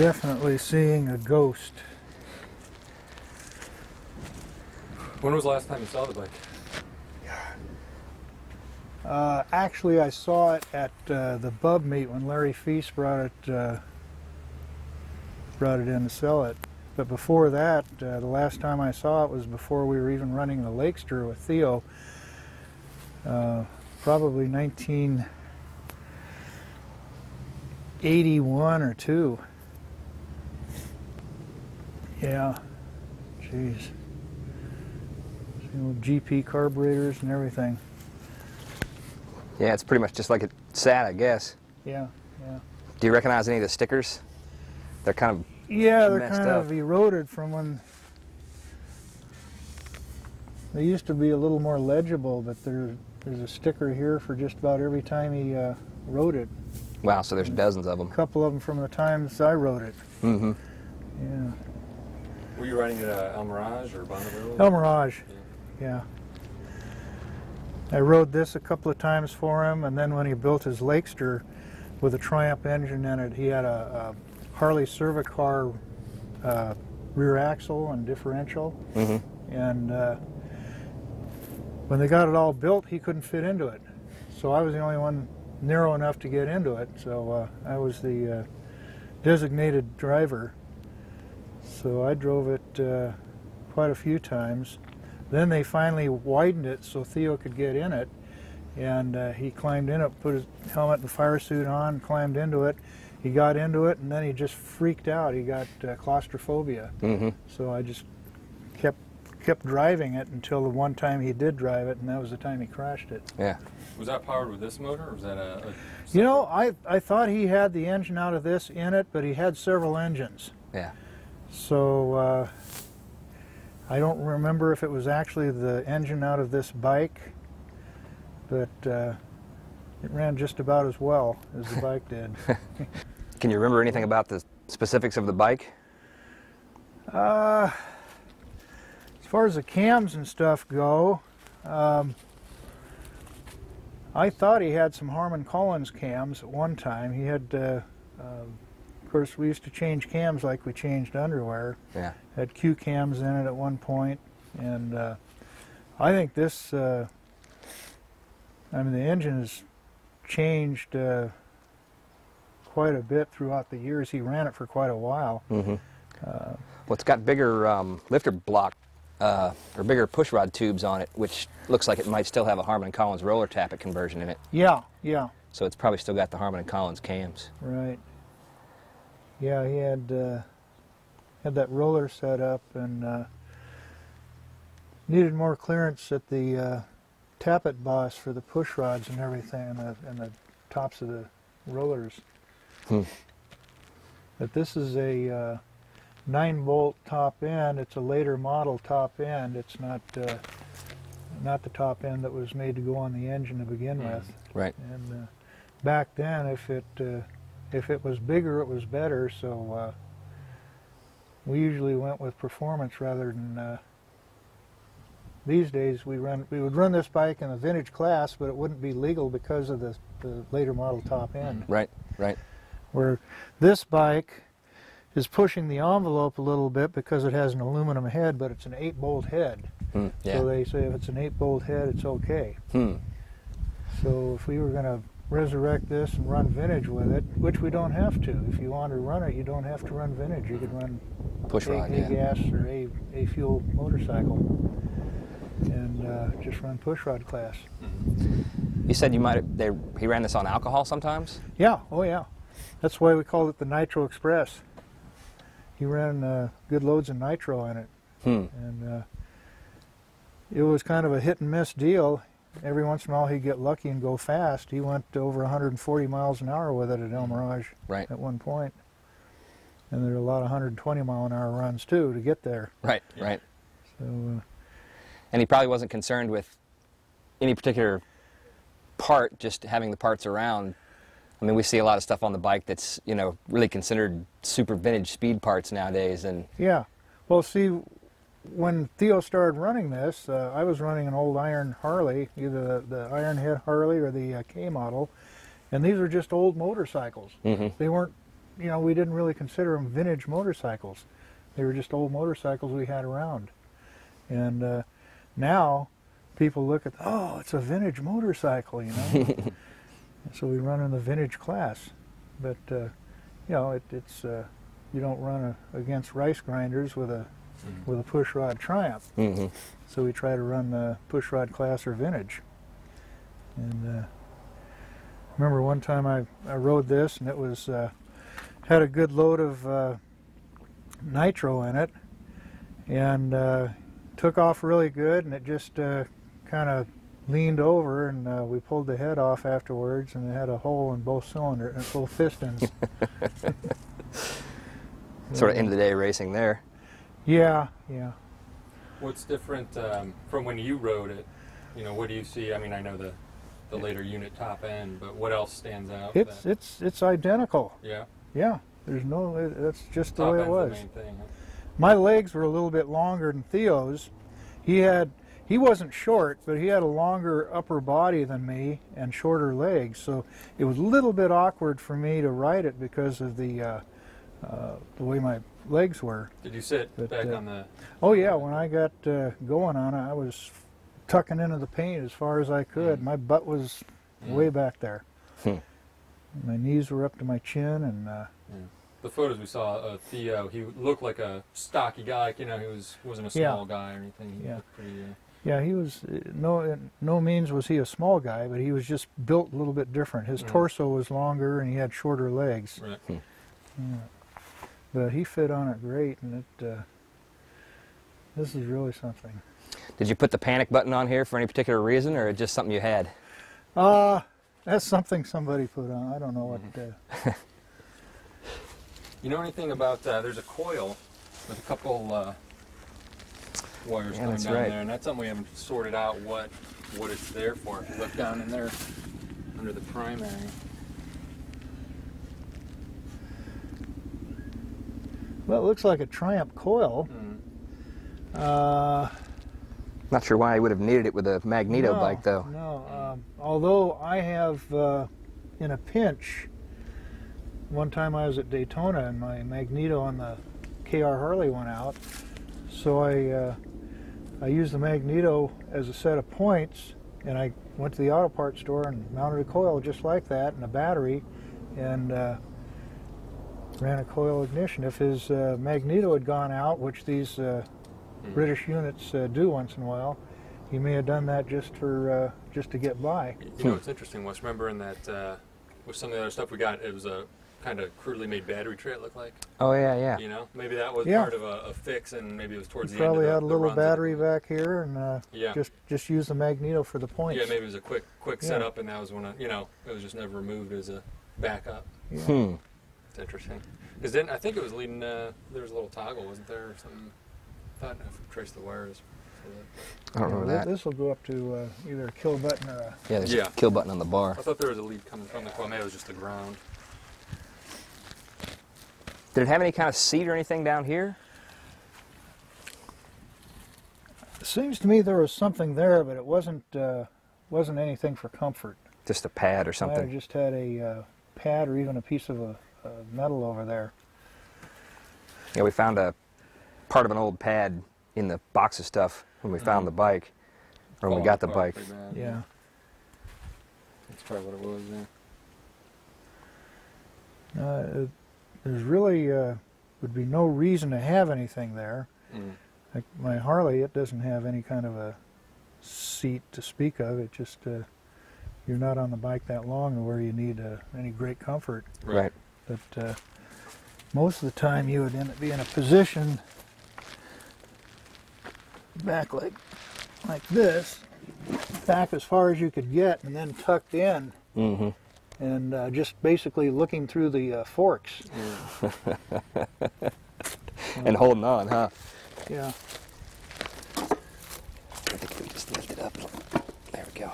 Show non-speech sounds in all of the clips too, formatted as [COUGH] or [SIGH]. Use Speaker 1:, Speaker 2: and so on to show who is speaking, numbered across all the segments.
Speaker 1: definitely seeing a ghost.
Speaker 2: When was the last time you saw the bike?
Speaker 1: Uh, actually, I saw it at uh, the Bub meet when Larry Feast brought it uh, brought it in to sell it. But before that, uh, the last time I saw it was before we were even running the Lakester with Theo. Uh, probably 1981 or two. Yeah. Jeez. You know, GP carburetors and everything.
Speaker 3: Yeah, it's pretty much just like it sat, I guess.
Speaker 1: Yeah, yeah.
Speaker 3: Do you recognize any of the stickers? They're kind of
Speaker 1: Yeah, they're kind
Speaker 3: up.
Speaker 1: of eroded from when they used to be a little more legible, but there, there's a sticker here for just about every time he uh, wrote it.
Speaker 3: wow. So there's dozens of them.
Speaker 1: A couple of them from the times I wrote it.
Speaker 3: Mm-hmm.
Speaker 1: Yeah.
Speaker 2: Were you riding at uh, El Mirage or Bonneville?
Speaker 1: El Mirage. Yeah. I rode this a couple of times for him, and then when he built his Lakester with a Triumph engine in it, he had a, a Harley Servi-Car uh, rear axle and differential.
Speaker 3: Mm-hmm.
Speaker 1: and uh, when they got it all built, he couldn't fit into it. So I was the only one narrow enough to get into it. So uh, I was the uh, designated driver. So I drove it uh, quite a few times. Then they finally widened it so Theo could get in it, and uh, he climbed in it, put his helmet and fire suit on, climbed into it. He got into it, and then he just freaked out. He got uh, claustrophobia.
Speaker 3: Mm-hmm.
Speaker 1: So I just kept kept driving it until the one time he did drive it, and that was the time he crashed it.
Speaker 3: Yeah.
Speaker 2: Was that powered with this motor, or was that a? a
Speaker 1: You know, I I thought he had the engine out of this in it, but he had several engines.
Speaker 3: Yeah.
Speaker 1: So uh, I don't remember if it was actually the engine out of this bike, but uh, it ran just about as well as the bike [LAUGHS] did.
Speaker 3: Can you remember anything about the specifics of the bike?
Speaker 1: Uh, as far as the cams and stuff go, um, I thought he had some Harman Collins cams at one time. He had, uh, um of course, we used to change cams like we changed underwear.
Speaker 3: Yeah.
Speaker 1: Had Q cams in it at one point, and uh, I think this. Uh, I mean, the engine has changed uh, quite a bit throughout the years. He ran it for quite a while.
Speaker 3: Mm-hmm.
Speaker 1: Uh,
Speaker 3: Well, it's got bigger um, lifter block uh, or bigger pushrod tubes on it, which looks like it might still have a Harman Collins roller tappet conversion in it.
Speaker 1: yeah, yeah.
Speaker 3: So it's probably still got the Harman Collins cams.
Speaker 1: Right. Yeah, he had uh, had that roller set up and uh, needed more clearance at the uh, tappet boss for the push rods and everything, and the, and the tops of the rollers.
Speaker 3: Hmm.
Speaker 1: But this is a uh, nine bolt top end. It's a later model top end. It's not uh, not the top end that was made to go on the engine to begin
Speaker 2: Mhm.
Speaker 1: with.
Speaker 3: Right.
Speaker 1: And uh, back then, if it uh, if it was bigger, it was better. So uh, we usually went with performance rather than. Uh, these days, we run we would run this bike in the vintage class, but it wouldn't be legal because of the, the later model top end.
Speaker 3: Right. Right.
Speaker 1: Where this bike is pushing the envelope a little bit because it has an aluminum head, but it's an eight bolt head.
Speaker 3: Hmm. Yeah.
Speaker 1: So they say if it's an eight bolt head, it's okay.
Speaker 3: hmm.
Speaker 1: So if we were going to resurrect this and run vintage with it, which we don't have to. If you want to run it, you don't have to run vintage. You could run
Speaker 3: Pushrod.
Speaker 1: a, a
Speaker 3: Yeah.
Speaker 1: gas or a, a fuel motorcycle and uh, just run pushrod class.
Speaker 3: You said you might. They he ran this on alcohol sometimes.
Speaker 1: Yeah, oh yeah. That's why we called it the Nitro Express. He ran uh, good loads of nitro in it,
Speaker 3: Hmm.
Speaker 1: and uh, it was kind of a hit and miss deal. Every once in a while he'd get lucky and go fast. He went over 140 miles an hour with it at El Mirage
Speaker 3: Right.
Speaker 1: at one point. And there are a lot of 120 mile an hour runs too to get there.
Speaker 3: Right.
Speaker 2: Yeah.
Speaker 3: Right.
Speaker 1: So uh,
Speaker 3: And he probably wasn't concerned with any particular part, just having the parts around. I mean, we see a lot of stuff on the bike that's you know really considered super vintage speed parts nowadays, and
Speaker 1: yeah, well, see, when Theo started running this, uh, I was running an old iron Harley, either the, the Iron Head Harley or the uh, K model, and these were just old motorcycles.
Speaker 3: hmm
Speaker 1: They weren't you know, we didn't really consider them vintage motorcycles. They were just old motorcycles we had around. And uh, now people look at, oh, it's a vintage motorcycle, you know. [LAUGHS] so we run in the vintage class. But, uh, you know, it, it's, uh, you don't run a, against rice grinders with a, with a push rod Triumph.
Speaker 3: hmm
Speaker 1: So we try to run the push rod class or vintage. And uh, remember one time I, I rode this and it was uh, had a good load of uh, nitro in it and uh, took off really good and it just uh, kind of leaned over and uh, we pulled the head off afterwards and it had a hole in both cylinders and both pistons. [LAUGHS]
Speaker 3: Sort of end of the day racing there.
Speaker 1: Yeah, yeah.
Speaker 2: What's different um, from when you rode it? You know, what do you see? I mean, I know the the later unit top end, but what else stands out?
Speaker 1: It's
Speaker 2: that-
Speaker 1: it's it's identical.
Speaker 2: yeah.
Speaker 1: Yeah. There's no that's just the
Speaker 2: top
Speaker 1: way it was.
Speaker 2: thing. huh?
Speaker 1: My legs were a little bit longer than Theo's. He had he wasn't short, but he had a longer upper body than me and shorter legs, so it was a little bit awkward for me to ride it because of the uh, uh, the way my legs were.
Speaker 2: Did you sit
Speaker 1: But,
Speaker 2: back
Speaker 1: uh,
Speaker 2: on the?
Speaker 1: Oh yeah, when I got uh, going on it, I was tucking into the paint as far as I could.
Speaker 2: Mm.
Speaker 1: My butt was
Speaker 2: Mm.
Speaker 1: way back there.
Speaker 3: Hmm.
Speaker 1: My knees were up to my chin, and uh,
Speaker 2: The photos we saw of Theo, he looked like a stocky guy. Like, you know, he was wasn't a
Speaker 1: Yeah.
Speaker 2: small guy or anything. He
Speaker 1: Yeah.
Speaker 2: looked pretty. Uh,
Speaker 1: Yeah, he was uh, no no means was he a small guy, but he was just built a little bit different. His
Speaker 2: Mhm.
Speaker 1: torso was longer and he had shorter legs.
Speaker 2: right.
Speaker 1: Yeah. But he fit on it great, and it uh, this is really something.
Speaker 3: Did you put the panic button on here for any particular reason, or just something you had?
Speaker 1: Uh that's something somebody put on. I don't know what.
Speaker 2: Mm-hmm.
Speaker 1: Uh, [LAUGHS]
Speaker 2: You know anything about? Uh, there's a coil with a couple uh, wires
Speaker 3: Yeah,
Speaker 2: coming down
Speaker 3: right.
Speaker 2: there, and that's something we haven't sorted out what what it's there for. If you look down in there under the primary.
Speaker 1: Well, it looks like a Triumph coil.
Speaker 2: Hmm.
Speaker 1: Uh,
Speaker 3: Not sure why I would have needed it with a Magneto
Speaker 1: no,
Speaker 3: bike, though.
Speaker 1: No, um, although I have uh, in a pinch. One time I was at Daytona and my magneto on the KR Harley went out, so I uh, I used the magneto as a set of points, and I went to the auto parts store and mounted a coil just like that and a battery, and uh, ran a coil ignition. If his uh, magneto had gone out, which these uh,
Speaker 2: Hmm.
Speaker 1: British units uh, do once in a while, he may have done that just for uh, just to get by.
Speaker 2: You know what's interesting was remembering that uh, with some of the other stuff we got, it was a kind of crudely made battery tray. It looked like.
Speaker 3: Oh yeah, yeah.
Speaker 2: You know, maybe that was
Speaker 1: Yeah.
Speaker 2: part of a, a fix, and maybe it was towards
Speaker 1: He
Speaker 2: the end.
Speaker 1: probably
Speaker 2: of the,
Speaker 1: had a little
Speaker 2: runs that-
Speaker 1: battery back here and uh,
Speaker 2: Yeah.
Speaker 1: just just use the magneto for the points.
Speaker 2: Yeah, maybe it was a quick quick
Speaker 1: Yeah.
Speaker 2: setup, and that was when I, you know it was just never removed as a backup.
Speaker 1: Yeah.
Speaker 3: Hmm.
Speaker 2: It's interesting. Because then I think it was leading. Uh, there was a little toggle, wasn't there, or something? I thought if we traced the wires. for
Speaker 3: I don't remember that.
Speaker 1: This will go up to uh, either a kill button or a.
Speaker 3: Yeah, there's
Speaker 2: Yeah.
Speaker 3: a kill button on the bar.
Speaker 2: I thought there was a lead coming from the coil. Maybe it was just the ground.
Speaker 3: Did it have any kind of seat or anything down here?
Speaker 1: It seems to me there was something there, but it wasn't uh, wasn't anything for comfort.
Speaker 3: Just a pad or
Speaker 1: Might have
Speaker 3: something?
Speaker 1: just had a uh, pad or even a piece of a, a metal over there.
Speaker 3: Yeah, we found a part of an old pad in the box of stuff when we found
Speaker 2: Mhm.
Speaker 3: the bike, or when we got the bike.
Speaker 2: bad,
Speaker 1: Yeah.
Speaker 2: That's probably what it was. Yeah.
Speaker 1: Uh, it, there's really uh, would be no reason to have anything there.
Speaker 2: Mm.
Speaker 1: Like my Harley, it doesn't have any kind of a seat to speak of. It just uh, you're not on the bike that long where you need uh, any great comfort.
Speaker 3: Right.
Speaker 1: But uh, most of the time, you would end up be in a position back like like this, back as far as you could get, and then tucked in,
Speaker 3: Mm-hmm.
Speaker 1: and uh, just basically looking through the uh, forks. [LAUGHS]
Speaker 3: And holding on, huh?
Speaker 1: Yeah.
Speaker 3: I think we just lift it up. There we go.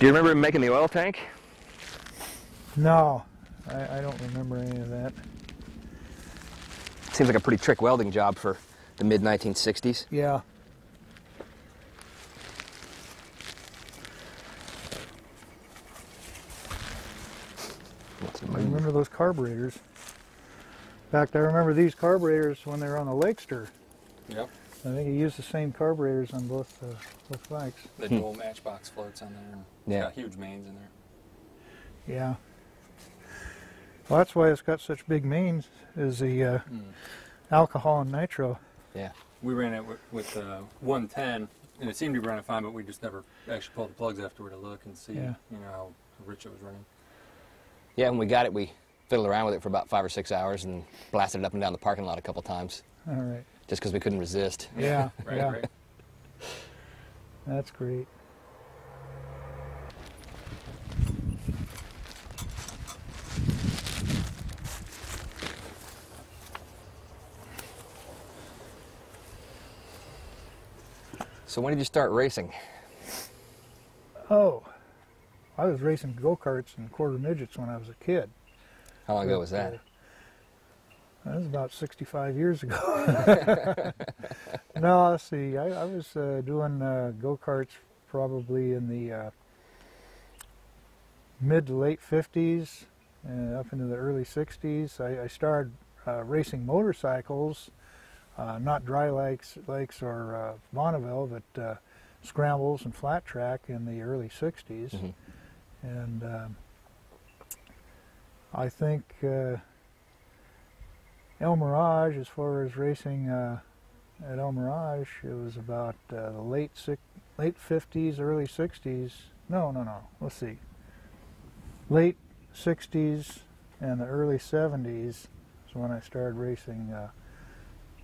Speaker 3: Do you remember making the oil tank?
Speaker 1: No, I, I don't remember any of that.
Speaker 3: Seems like a pretty trick welding job for the mid 1960s.
Speaker 1: Yeah. I remember those carburetors. In fact, I remember these carburetors when they were on the Lakester.
Speaker 2: Yep.
Speaker 1: I think he used the same carburetors on both uh, both bikes.
Speaker 2: The dual matchbox floats on there. it's
Speaker 3: Yeah.
Speaker 2: Got huge mains in there.
Speaker 1: Yeah. Well, that's why it's got such big mains, is the uh, alcohol and nitro.
Speaker 3: Yeah.
Speaker 2: We ran it with, with uh, 110, and it seemed to be running fine, but we just never actually pulled the plugs afterward to look and see,
Speaker 1: Yeah.
Speaker 2: you know, how rich it was running.
Speaker 3: Yeah, when we got it, we fiddled around with it for about five or six hours and blasted it up and down the parking lot a couple times
Speaker 1: All right.
Speaker 3: Just because we couldn't resist.
Speaker 1: Yeah. [LAUGHS]
Speaker 2: Right,
Speaker 1: yeah.
Speaker 2: right.
Speaker 1: That's great.
Speaker 3: So when did you start racing?
Speaker 1: Oh, I was racing go karts and quarter midgets when I was a kid.
Speaker 3: How long ago was that?
Speaker 1: Uh, That was about 65 years ago. [LAUGHS] [LAUGHS] no, let's see. I, I was uh, doing uh, go karts probably in the uh, mid to late 50s, uh, up into the early 60s. I, I started uh, racing motorcycles, uh, not dry lakes, lakes or uh, Bonneville, but uh, scrambles and flat track in the early 60s.
Speaker 3: Mhm.
Speaker 1: And um, I think. El Mirage, as far as racing uh, at El Mirage, it was about uh, the late six, late 50s, early 60s. No, no, no. Let's see. Late 60s and the early 70s is when I started racing uh,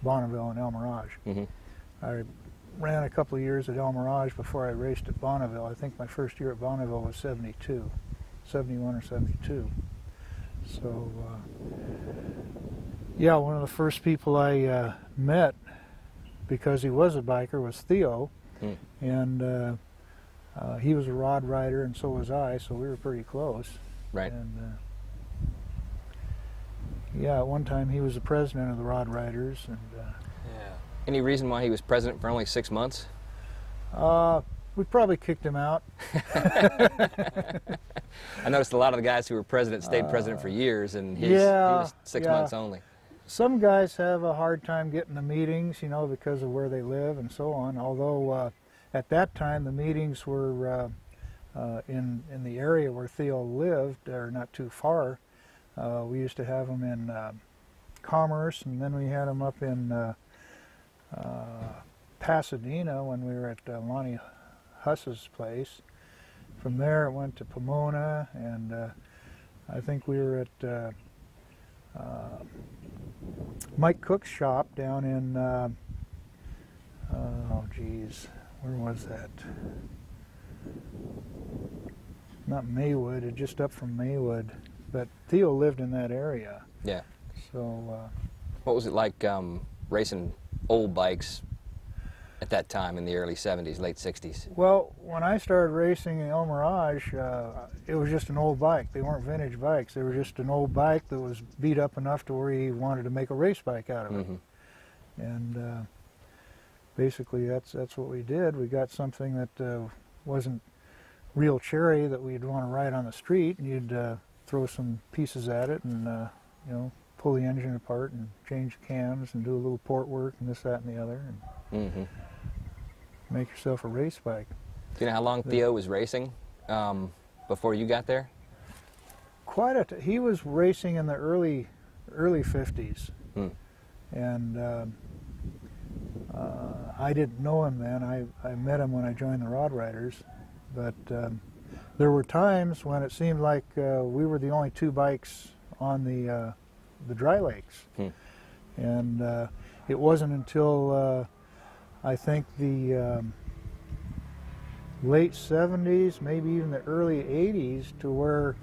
Speaker 1: Bonneville and El Mirage.
Speaker 3: hmm
Speaker 1: I ran a couple of years at El Mirage before I raced at Bonneville. I think my first year at Bonneville was 72, 71 or 72. So, uh, yeah, one of the first people I uh, met because he was a biker was Theo,
Speaker 3: Hmm.
Speaker 1: and uh, uh, he was a rod rider, and so was I. So we were pretty close.
Speaker 3: Right.
Speaker 1: And uh, yeah, at one time he was the president of the Rod Riders, and. Uh,
Speaker 2: Yeah.
Speaker 3: Any reason why he was president for only six months?
Speaker 1: Uh, we probably kicked him out. [LAUGHS]
Speaker 3: I noticed a lot of the guys who were president stayed president for years, and he's, he was six
Speaker 1: yeah.
Speaker 3: months only.
Speaker 1: Some guys have a hard time getting the meetings, you know, because of where they live and so on. Although uh, at that time the meetings were uh, uh, in in the area where Theo lived, or not too far. Uh, we used to have them in uh, Commerce, and then we had them up in uh, Pasadena when we were at Lonnie Huss's place. From there, it went to Pomona, and I think we were at Mike Cook's shop down in, uh, oh geez, where was that? Not Maywood, it just up from Maywood. But Theo lived in that area,
Speaker 3: Yeah.
Speaker 1: so uh,
Speaker 3: What was it like um, racing old bikes at that time in the early 70s, late 60s?
Speaker 1: Well, when I started racing the El Mirage, uh, it was just an old bike. They weren't vintage bikes. They were just an old bike that was beat up enough to where he wanted to make a race bike out of it.
Speaker 3: Mhm.
Speaker 1: And uh, basically, that's that's what we did. We got something that uh, wasn't real cherry that we'd want to ride on the street, and you'd uh, throw some pieces at it, and uh, you know, pull the engine apart and change the cams and do a little port work and this, that, and the other, and
Speaker 3: hmm
Speaker 1: make yourself a race bike.
Speaker 3: Do you know how long Theo was racing um, before you got there?
Speaker 1: quite a t- he was racing in the early early 50s
Speaker 3: Hmm.
Speaker 1: and um, uh, I didn't know him then I, I met him when I joined the Rod Riders but um, there were times when it seemed like uh, we were the only two bikes on the uh, the dry lakes
Speaker 3: Hmm.
Speaker 1: and uh, it wasn't until uh, I think the um, late 70s maybe even the early 80s to where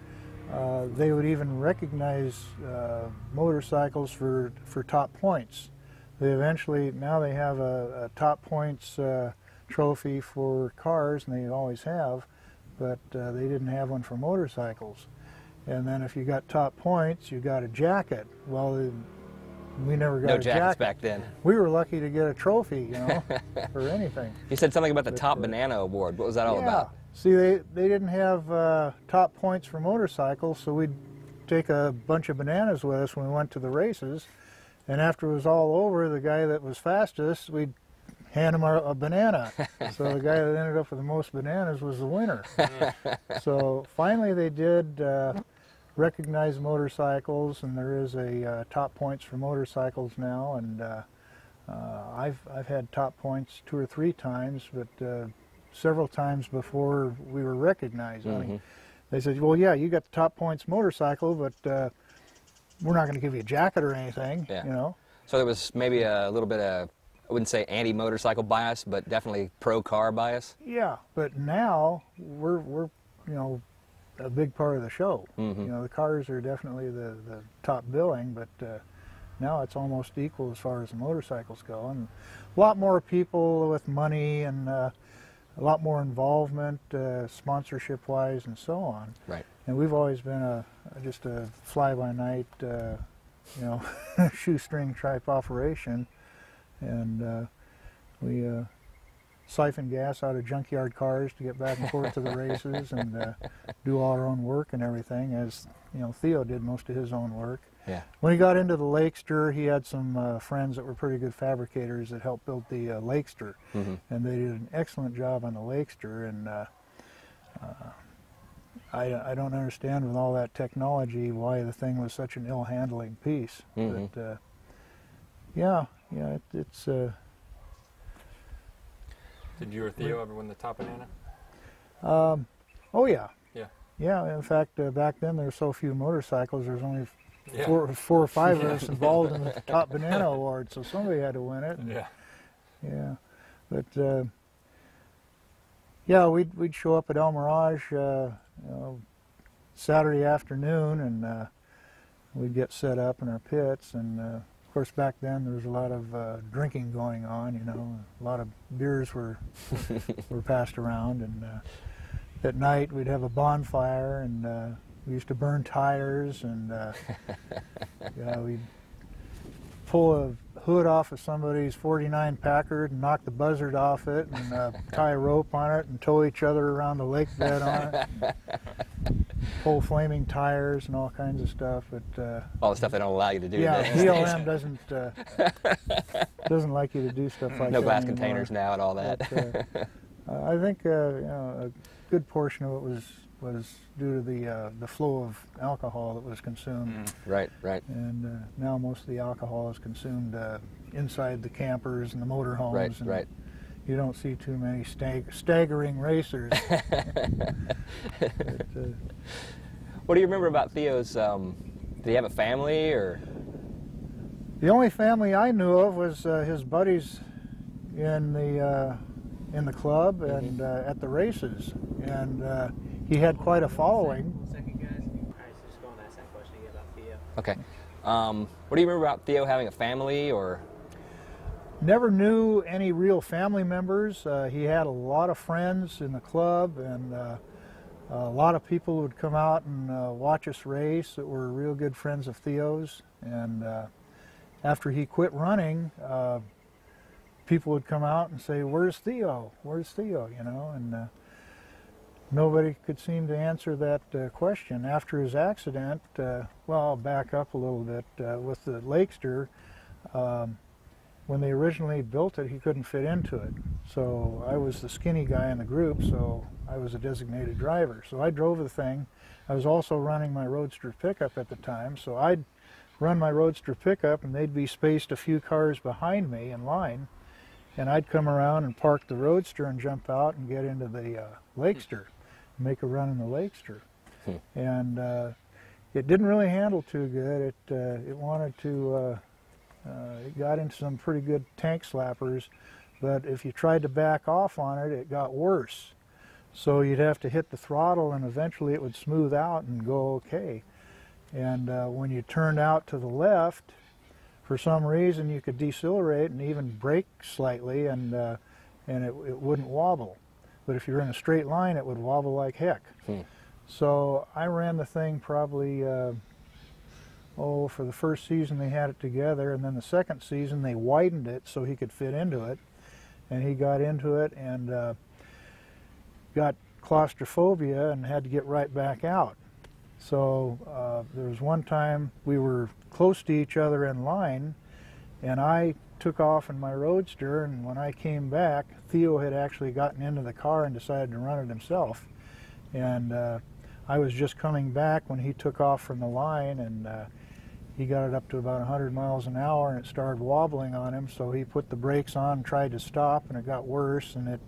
Speaker 1: uh, they would even recognize uh, motorcycles for, for top points. They eventually, now they have a, a top points uh, trophy for cars, and they always have, but uh, they didn't have one for motorcycles. And then if you got top points, you got a jacket. Well, we never got
Speaker 3: No jackets
Speaker 1: jacket.
Speaker 3: back then.
Speaker 1: We were lucky to get a trophy, you know, [LAUGHS] or anything.
Speaker 3: You said something about the
Speaker 1: But,
Speaker 3: Top
Speaker 1: uh,
Speaker 3: Banana Award. What was that all
Speaker 1: yeah.
Speaker 3: about?
Speaker 1: See, they, they didn't have uh, top points for motorcycles, so we'd take a bunch of bananas with us when we went to the races, and after it was all over, the guy that was fastest, we'd hand him a, a banana. [LAUGHS] so the guy that ended up with the most bananas was the winner. [LAUGHS] so finally, they did uh, recognize motorcycles, and there is a uh, top points for motorcycles now, and. Uh, uh, I've I've had top points two or three times, but uh, several times before we were recognized. I mean,
Speaker 3: Mhm.
Speaker 1: they said, "Well, yeah, you got the top points motorcycle, but uh, we're not going to give you a jacket or anything."
Speaker 3: Yeah.
Speaker 1: You know.
Speaker 3: So there was maybe a little bit of, I wouldn't say anti-motorcycle bias, but definitely pro-car bias.
Speaker 1: Yeah, but now we're we're you know a big part of the show.
Speaker 3: Mhm.
Speaker 1: You know, the cars are definitely the the top billing, but uh, now it's almost equal as far as the motorcycles go, and a lot more people with money and uh, a lot more involvement, uh, sponsorship wise, and so on.
Speaker 3: Right.
Speaker 1: And we've always been a just a fly by night, uh, you know, [LAUGHS] shoestring type operation, and uh, we uh, siphon gas out of junkyard cars to get back and forth to the [LAUGHS] races, and uh, do all our own work and everything. As you know, Theo did most of his own work.
Speaker 3: Yeah.
Speaker 1: When he got into the Lakester, he had some uh, friends that were pretty good fabricators that helped build the uh, Lakester
Speaker 3: hmm
Speaker 1: and they did an excellent job on the Lakester. And uh, uh, I, I don't understand with all that technology why the thing was such an ill handling piece.
Speaker 3: Mhm.
Speaker 1: But uh, yeah, yeah, it, it's uh,
Speaker 2: Did you or Theo ever win the top banana?
Speaker 1: um, oh yeah,
Speaker 2: Yeah.
Speaker 1: yeah. In fact, uh, back then there were so few motorcycles. There was only
Speaker 2: Yeah.
Speaker 1: four, four or five of [LAUGHS] us involved in the top banana award, so somebody had to win it. and-
Speaker 2: Yeah.
Speaker 1: Yeah, but uh, yeah, we'd we'd show up at El Mirage, uh, you know, Saturday afternoon, and uh, we'd get set up in our pits. And uh, of course, back then there was a lot of uh, drinking going on. You know, a lot of beers were [LAUGHS] were passed around, and uh, at night we'd have a bonfire, and uh, we used to burn tires, and uh, [LAUGHS] yeah, we'd pull a hood off of somebody's 49 Packard and knock the buzzard off it and uh, [LAUGHS] tie a rope on it and tow each other around the lake bed on it. [LAUGHS] pull flaming tires and all kinds of stuff. But uh,
Speaker 3: All the stuff they don't allow you to do.
Speaker 1: yeah. [LAUGHS] BLM doesn't uh, doesn't like you to do stuff like
Speaker 3: no
Speaker 1: that
Speaker 3: glass
Speaker 1: anymore.
Speaker 3: containers now and all that.
Speaker 1: But, uh, I think uh, you know, a good portion of it was was due to the uh, the flow of alcohol that was consumed.
Speaker 3: right, right,
Speaker 1: And uh, now most of the alcohol is consumed uh, inside the campers and the motorhomes.
Speaker 3: right,
Speaker 1: and
Speaker 3: right.
Speaker 1: You don't see too many stag- staggering racers. [LAUGHS] But, uh,
Speaker 3: What do you remember about Theo's? Um, did he have a family or?
Speaker 1: the only family I knew of was uh, his buddies in the uh, in the club and uh, at the races, and uh, he had quite a following.
Speaker 4: One second, guys. All right, so just go and ask that question again about Theo.
Speaker 3: Okay. Um, what do you remember about Theo having a family or?
Speaker 1: Never knew any real family members. Uh, he had a lot of friends in the club, and uh, a lot of people would come out and uh, watch us race that were real good friends of Theo's. And uh, after he quit running, uh, people would come out and say, "Where's Theo? Where's Theo?" You know, and uh, nobody could seem to answer that uh, question. After his accident, uh, well, I'll back up a little bit uh, with the Lakester. Um, when they originally built it, he couldn't fit into it. So I was the skinny guy in the group, so I was a designated driver. So I drove the thing. I was also running my Roadster pickup at the time, so I'd run my Roadster pickup and they'd be spaced a few cars behind me in line. And I'd come around and park the Roadster and jump out and get into the uh, Lakester, make a run in the Lakester.
Speaker 3: Hmm.
Speaker 1: And uh, it didn't really handle too good. It, uh, it wanted to uh, uh, it got into some pretty good tank slappers, but if you tried to back off on it, it got worse. So you'd have to hit the throttle, and eventually it would smooth out and go okay. And uh, when you turned out to the left, for some reason you could decelerate and even brake slightly, and uh, and it, it wouldn't wobble. But if you're in a straight line, it would wobble like heck.
Speaker 3: Hmm.
Speaker 1: So I ran the thing probably. Uh, oh, for the first season they had it together, and then the second season they widened it so he could fit into it, and he got into it and uh, got claustrophobia and had to get right back out. So uh, there was one time we were close to each other in line, and I took off in my roadster. And when I came back, Theo had actually gotten into the car and decided to run it himself. And uh, I was just coming back when he took off from the line, and uh, he got it up to about 100 miles an hour, and it started wobbling on him. So he put the brakes on, tried to stop, and it got worse, and it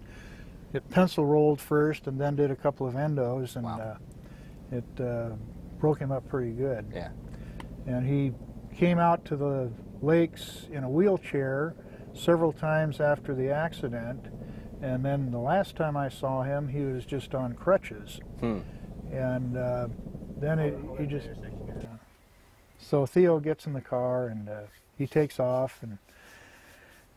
Speaker 1: it pencil rolled first, and then did a couple of endos, and
Speaker 3: Wow.
Speaker 1: uh, it uh, broke him up pretty good.
Speaker 3: Yeah.
Speaker 1: And he came out to the lakes in a wheelchair several times after the accident. And then the last time I saw him, he was just on crutches.
Speaker 3: Hmm.
Speaker 1: And uh, then it, he just. So Theo gets in the car and uh, he takes off and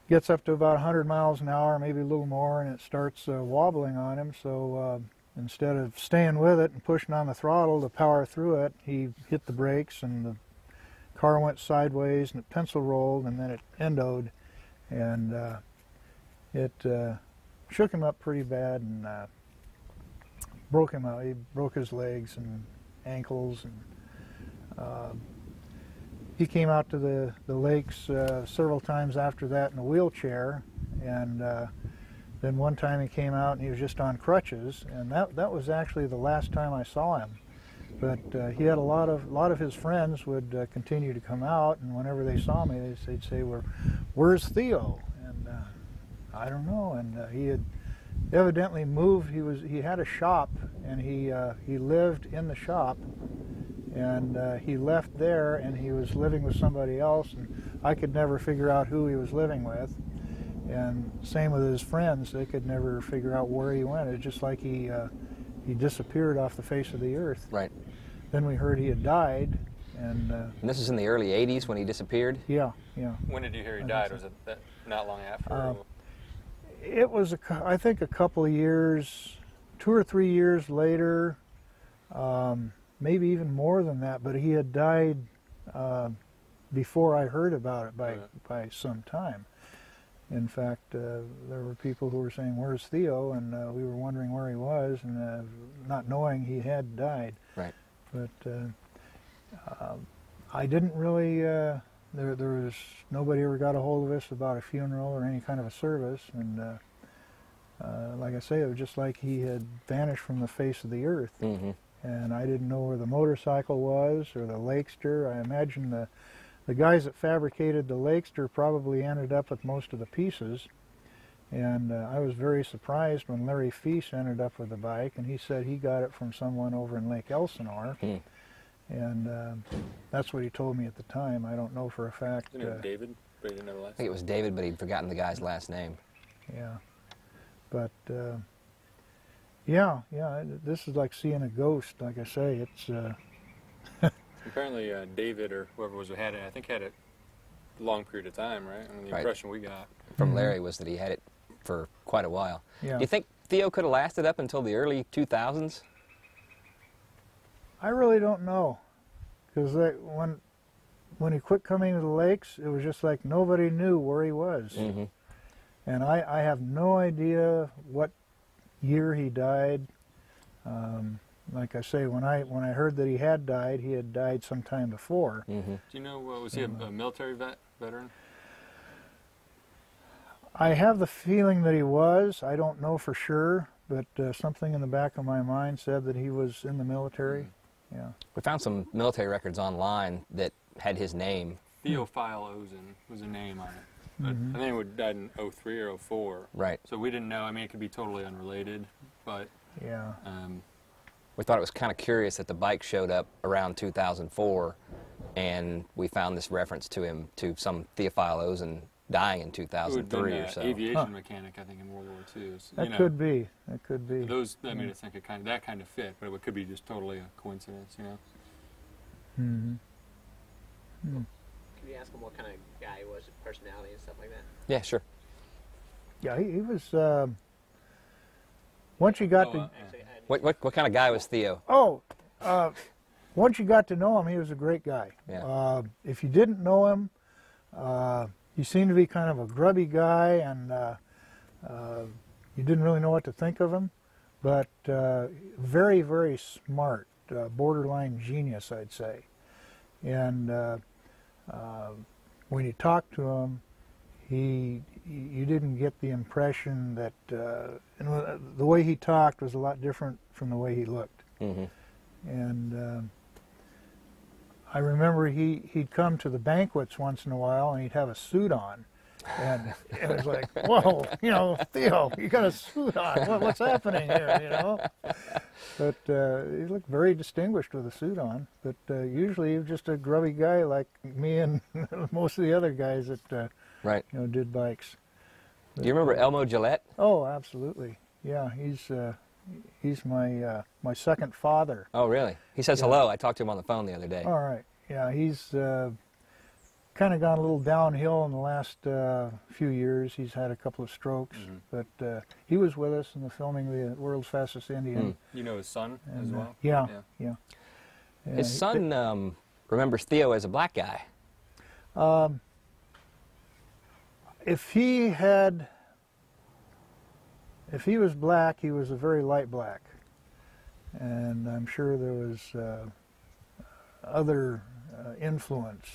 Speaker 1: gets up to about 100 miles an hour, maybe a little more, and it starts uh, wobbling on him. So uh, instead of staying with it and pushing on the throttle to power through it, he hit the brakes and the car went sideways and the pencil rolled and then it endoed and uh, it uh, shook him up pretty bad and uh, broke him out. He broke his legs and ankles and uh, he came out to the, the lakes uh, several times after that in a wheelchair and uh, then one time he came out and he was just on crutches and that, that was actually the last time I saw him but uh, he had a lot of a lot of his friends would uh, continue to come out and whenever they saw me they'd, they'd say well, where's Theo? And uh, I don't know. And uh, he had evidently moved he was he had a shop and he uh, he lived in the shop. And uh, he left there and he was living with somebody else and I could never figure out who he was living with. And same with his friends they could never figure out where he went. It's just like he uh, he disappeared off the face of the earth
Speaker 3: Right.
Speaker 1: then we heard he had died and uh,
Speaker 3: And this is in the early 80s when he disappeared.
Speaker 1: yeah yeah
Speaker 2: When did you hear he
Speaker 1: I
Speaker 2: died?
Speaker 1: so.
Speaker 2: Was it that not long after?
Speaker 1: Uh, it was a, cou- I think a couple of years, two or three years later, um, maybe even more than that. But he had died uh, before I heard about it by
Speaker 2: Yeah.
Speaker 1: by some time. In fact, uh, there were people who were saying, "Where's Theo?" and uh, we were wondering where he was, and uh, not knowing he had died.
Speaker 3: Right.
Speaker 1: But uh, um, I didn't really. Uh, there, there was nobody ever got a hold of us about a funeral or any kind of a service, and uh, uh, like I say, it was just like he had vanished from the face of the earth.
Speaker 3: hmm
Speaker 1: And I didn't know where the motorcycle was or the Lakester. I imagine the the guys that fabricated the Lakester probably ended up with most of the pieces. And uh, I was very surprised when Larry Feast ended up with the bike, and he said he got it from someone over in Lake Elsinore.
Speaker 3: Hmm.
Speaker 1: And uh, that's what he told me at the time. I don't know for a fact.
Speaker 2: His name
Speaker 1: Uh,
Speaker 2: David, but he didn't know the last.
Speaker 3: I think it was David, but he'd forgotten the guy's last name.
Speaker 1: yeah. But uh, yeah, yeah, this is like seeing a ghost. Like I say, it's uh, [LAUGHS]
Speaker 2: Apparently, uh, David or whoever was who had it, I think had it a long period of time, right? I mean, the
Speaker 3: Right.
Speaker 2: impression we got.
Speaker 3: From
Speaker 1: Mhm.
Speaker 3: Larry was that he had it for quite a while.
Speaker 1: yeah.
Speaker 3: Do you think Theo could have lasted up until the early 2000s?
Speaker 1: I really don't know, because when when he quit coming to the lakes, it was just like nobody knew where he was,
Speaker 3: hmm
Speaker 1: and I, I have no idea what year he died. Um, like I say, when I when I heard that he had died, he had died sometime before.
Speaker 3: hmm
Speaker 2: Do you know uh, was he a, a military vet veteran?
Speaker 1: I have the feeling that he was. I don't know for sure, but uh, something in the back of my mind said that he was in the military. Yeah.
Speaker 3: We found some military records online that had his name.
Speaker 2: Theophile Ozen was a name on it. But
Speaker 1: Mhm.
Speaker 2: I think he died in 03 or 04.
Speaker 3: Right.
Speaker 2: So we didn't know. I mean, it could be totally unrelated, but
Speaker 1: Yeah.
Speaker 2: um,
Speaker 3: We thought it was kind of curious that the bike showed up around 2004, and we found this reference to him to some Theophilos and dying in
Speaker 2: who had been
Speaker 3: 2003 or so.
Speaker 2: aviation
Speaker 1: Huh.
Speaker 2: mechanic, I think, in World War II. So,
Speaker 1: That
Speaker 2: you know,
Speaker 1: could be. That could be.
Speaker 2: Those that made us think it kind of, that kind of fit, but it could be just totally a coincidence, you know.
Speaker 1: hmm
Speaker 4: Could you ask him what kind of guy he was, personality and stuff like that?
Speaker 3: Yeah, sure.
Speaker 1: Yeah, he, he was. um once you got
Speaker 2: Oh,
Speaker 1: to
Speaker 2: uh,
Speaker 4: Actually, I-
Speaker 3: What, what, what kind of guy was Theo?
Speaker 1: Oh, uh, once you got to know him, he was a great guy.
Speaker 3: Yeah.
Speaker 1: Uh, if you didn't know him, uh, he seemed to be kind of a grubby guy, and uh, uh, you didn't really know what to think of him. But uh, very, very smart. uh, borderline genius, I'd say. And uh, uh, when you talked to him, he you didn't get the impression that uh, and uh, the way he talked was a lot different from the way he looked.
Speaker 3: hmm
Speaker 1: And um I remember he he'd come to the banquets once in a while, and he'd have a suit on. And it was like, [LAUGHS] whoa, you know, Theo, you got a suit on. What, what's happening here, you know? But uh, he looked very distinguished with a suit on. But uh, usually he was just a grubby guy like me and [LAUGHS] most of the other guys that uh,
Speaker 3: Right.
Speaker 1: you know did bikes.
Speaker 3: Do you remember Elmo Gillette?
Speaker 1: Oh, absolutely. Yeah, he's uh, he's my uh, my second father.
Speaker 3: Oh, really? He says
Speaker 1: Yeah.
Speaker 3: hello. I talked to him on the phone the other day.
Speaker 1: All right. Yeah, he's uh, kind of gone a little downhill in the last uh, few years. He's had a couple of strokes,
Speaker 2: Mhm.
Speaker 1: but uh, he was with us in the filming of the World's Fastest Indian.
Speaker 2: You know his son as
Speaker 1: And, uh,
Speaker 2: well.
Speaker 1: yeah, yeah.
Speaker 3: His
Speaker 1: Yeah, he-
Speaker 3: son um, remembers Theo as a black guy.
Speaker 1: Um, if he had, if he was black, he was a very light black, and I'm sure there was uh, other uh, influence.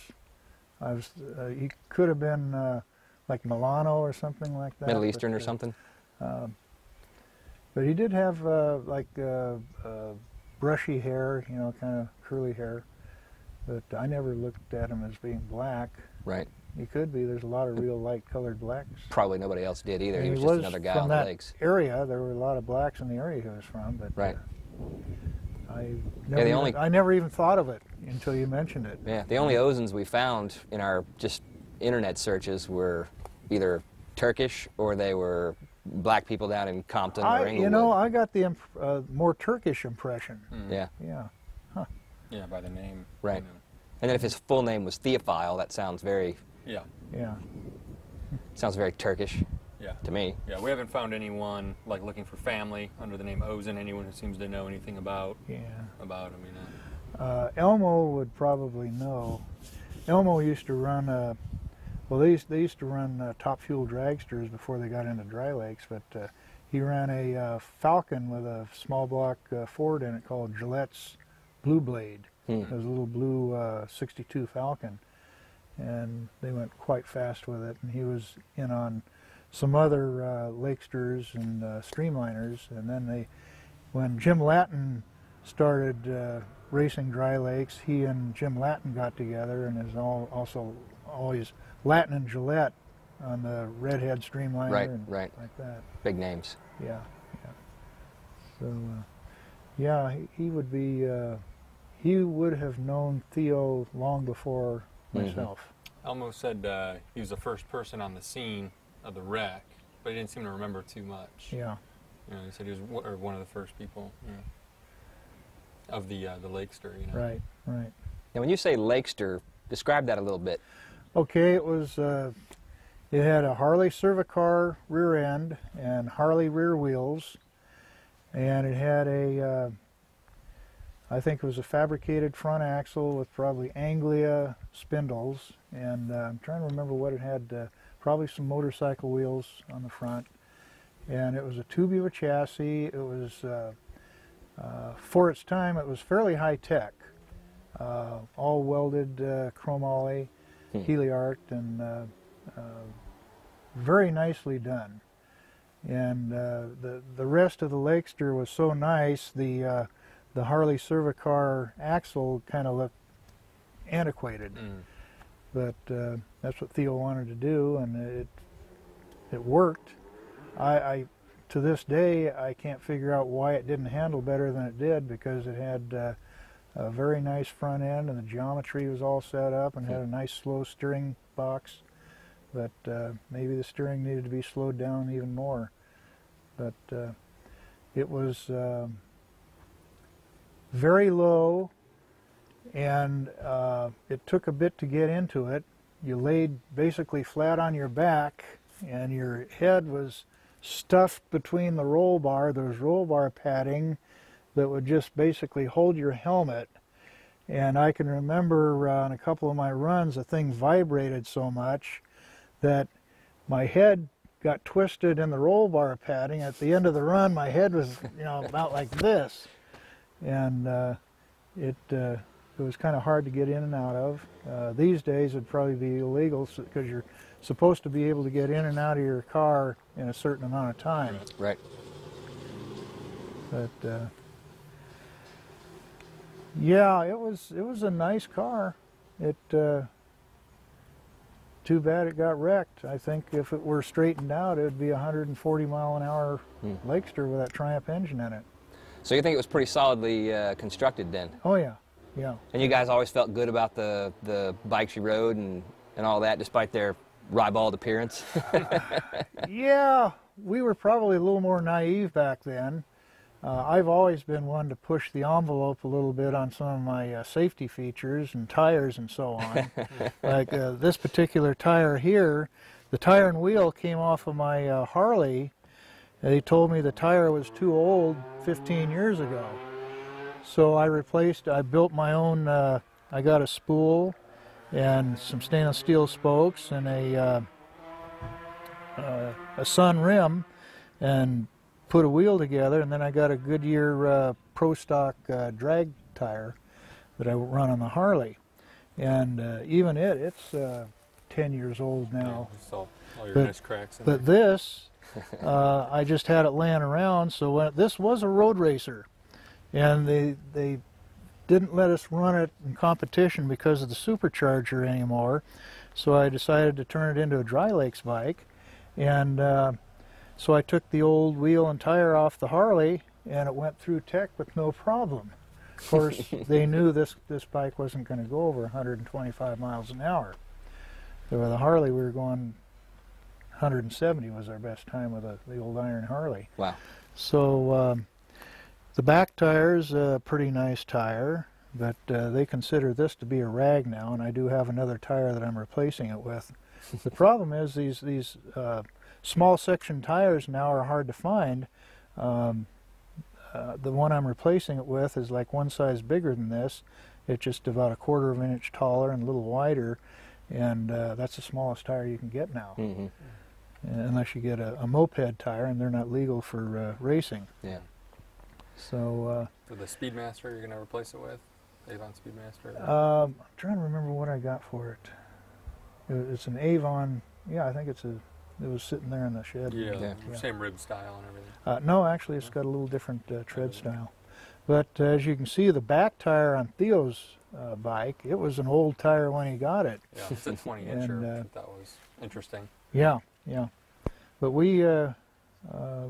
Speaker 1: I was, uh, he could have been uh, like Milano or something like that.
Speaker 3: Middle
Speaker 1: but,
Speaker 3: Eastern or
Speaker 1: uh,
Speaker 3: something.
Speaker 1: um, but he did have uh, like uh, uh, brushy hair, you know, kind of curly hair. But I never looked at him as being black.
Speaker 3: Right.
Speaker 1: He could be. There's a lot of real light-colored blacks.
Speaker 3: Probably nobody else did either.
Speaker 1: And
Speaker 3: He was
Speaker 1: he
Speaker 3: just another guy
Speaker 1: from
Speaker 3: on the
Speaker 1: that
Speaker 3: lakes.
Speaker 1: area. There were a lot of blacks in the area he was from, but
Speaker 3: Right.
Speaker 1: uh, I never,
Speaker 3: the
Speaker 1: even,
Speaker 3: only-
Speaker 1: I never even thought of it until you mentioned it.
Speaker 3: Yeah. The only Ozens we found in our just internet searches were either Turkish or they were black people down in Compton or
Speaker 1: I,
Speaker 3: Inglewood.
Speaker 1: you know, I got the imp- uh, more Turkish impression.
Speaker 2: Mm.
Speaker 3: yeah.
Speaker 1: Yeah.
Speaker 2: Yeah, by the name.
Speaker 3: Right.
Speaker 2: you know.
Speaker 3: And then if his full name was Theophile, that sounds very
Speaker 2: Yeah.
Speaker 1: Yeah.
Speaker 3: sounds very Turkish
Speaker 2: Yeah.
Speaker 3: to me.
Speaker 2: Yeah, we haven't found anyone like looking for family under the name Ozen. Anyone who seems to know anything about
Speaker 1: Yeah.
Speaker 2: about him, you know.
Speaker 1: Uh, Elmo would probably know. Elmo used to run. Uh, well, they used, they used to run uh, top fuel dragsters before they got into dry lakes, but uh, he ran a uh, Falcon with a small block uh, Ford in it called Gillette's Blue Blade.
Speaker 3: Hmm.
Speaker 1: It was a little blue uh, 62 Falcon, and they went quite fast with it. And he was in on some other uh, Lakesters and uh, Streamliners, and then they, when Jim Lattin started uh, racing dry lakes, he and Jim Lattin got together, and is all, also always Lattin and Gillette on the Redhead Streamliner
Speaker 3: Right,
Speaker 1: and
Speaker 3: right.
Speaker 1: like that.
Speaker 3: Big names.
Speaker 1: Yeah, yeah. So, uh, yeah, he, he would be. Uh, he would have known Theo long before
Speaker 3: Mhm.
Speaker 1: myself.
Speaker 2: Elmo said uh, he was the first person on the scene of the wreck, but he didn't seem to remember too much.
Speaker 1: Yeah.
Speaker 2: You know, he said he was w- or one of the first people you know, of the uh, the Lakester. You know.
Speaker 1: Right. Right.
Speaker 3: Now, when you say Lakester, describe that a little bit.
Speaker 1: Okay. It was. Uh, it had a Harley Servi-Car rear end and Harley rear wheels, and it had a. I think it was a fabricated front axle with probably Anglia spindles, and uh, I'm trying to remember what it had. Uh, probably some motorcycle wheels on the front, and it was a tubular chassis. It was uh, uh, for its time, it was fairly high tech, uh, all welded uh, chromoly,
Speaker 3: Hmm.
Speaker 1: Heliarc, and uh, uh, very nicely done. And uh, the the rest of the Lakester was so nice. The uh, the Harley Servi-Car axle kind of looked antiquated,
Speaker 2: Mm.
Speaker 1: but uh, that's what Theo wanted to do, and it it worked. I, I to this day I can't figure out why it didn't handle better than it did because it had uh, a very nice front end and the geometry was all set up and had a nice slow steering box. But uh, maybe the steering needed to be slowed down even more. But uh, it was um, very low and uh, it took a bit to get into it. You laid basically flat on your back, and your head was stuffed between the roll bar. There was roll bar padding that would just basically hold your helmet. And I can remember uh, on a couple of my runs, the thing vibrated so much that my head got twisted in the roll bar padding. At the end of the run, my head was, you know, about like this. And uh, it uh, it was kind of hard to get in and out of. Uh, these days it'd probably be illegal because you're supposed to be able to get in and out of your car in a certain amount of time.
Speaker 3: Right.
Speaker 1: But uh, yeah, it was it was a nice car. It uh, too bad it got wrecked. I think if it were straightened out, it'd be a 140 mile an hour
Speaker 3: Hmm.
Speaker 1: Lakester with that Triumph engine in it.
Speaker 3: So you think it was pretty solidly uh, constructed then?
Speaker 1: Oh yeah, yeah.
Speaker 3: And you guys always felt good about the, the bikes you rode and, and all that, despite their ribald appearance? [LAUGHS]
Speaker 1: yeah, we were probably a little more naive back then. Uh, I've always been one to push the envelope a little bit on some of my uh, safety features and tires and so on. [LAUGHS] like uh, this particular tire here, the tire and wheel came off of my uh, Harley. They told me the tire was too old 15 years ago. So I replaced, I built my own, uh, I got a spool and some stainless steel spokes and a uh, uh, a sun rim and put a wheel together and then I got a Goodyear uh, Pro Stock uh, drag tire that I run on the Harley and uh, even it it's uh, 10 years old now
Speaker 2: Yeah, all, all your
Speaker 1: But-
Speaker 2: nice cracks. In
Speaker 1: but
Speaker 2: there.
Speaker 1: this [LAUGHS] uh, I just had it laying around so when, this was a road racer and they they didn't let us run it in competition because of the supercharger anymore so I decided to turn it into a dry lakes bike and uh, so I took the old wheel and tire off the Harley and it went through tech with no problem. Of course, [LAUGHS] they knew this, this bike wasn't going to go over 125 miles an hour. So with the Harley, we were going 170 was our best time with the, the old Iron Harley.
Speaker 3: wow.
Speaker 1: So um, the back tire's a pretty nice tire, but uh, they consider this to be a rag now, and I do have another tire that I'm replacing it with. the [LAUGHS] problem is these these uh, small section tires now are hard to find. Um, uh, the one I'm replacing it with is like one size bigger than this. It's just about a quarter of an inch taller and a little wider, and uh, that's the smallest tire you can get now,
Speaker 3: hmm
Speaker 1: unless you get a, a moped tire, and they're not legal for uh, racing.
Speaker 3: Yeah.
Speaker 1: So uh,
Speaker 2: For the Speedmaster, you're gonna replace it with Avon Speedmaster.
Speaker 1: um, I'm trying to remember what I got for it. It- It's an Avon. Yeah, I think it's a. It was sitting there in the shed.
Speaker 2: yeah,
Speaker 3: Yeah.
Speaker 2: same rib style and everything.
Speaker 1: Uh, no, actually, it's got a little different uh, tread style. But uh, as you can see, the back tire on Theo's uh, bike, it was an old tire when he got it.
Speaker 2: Yeah, it's a 20 [LAUGHS]
Speaker 1: And,
Speaker 2: incher.
Speaker 1: uh,
Speaker 2: which I thought was interesting.
Speaker 1: Yeah, yeah. But we, uh, uh,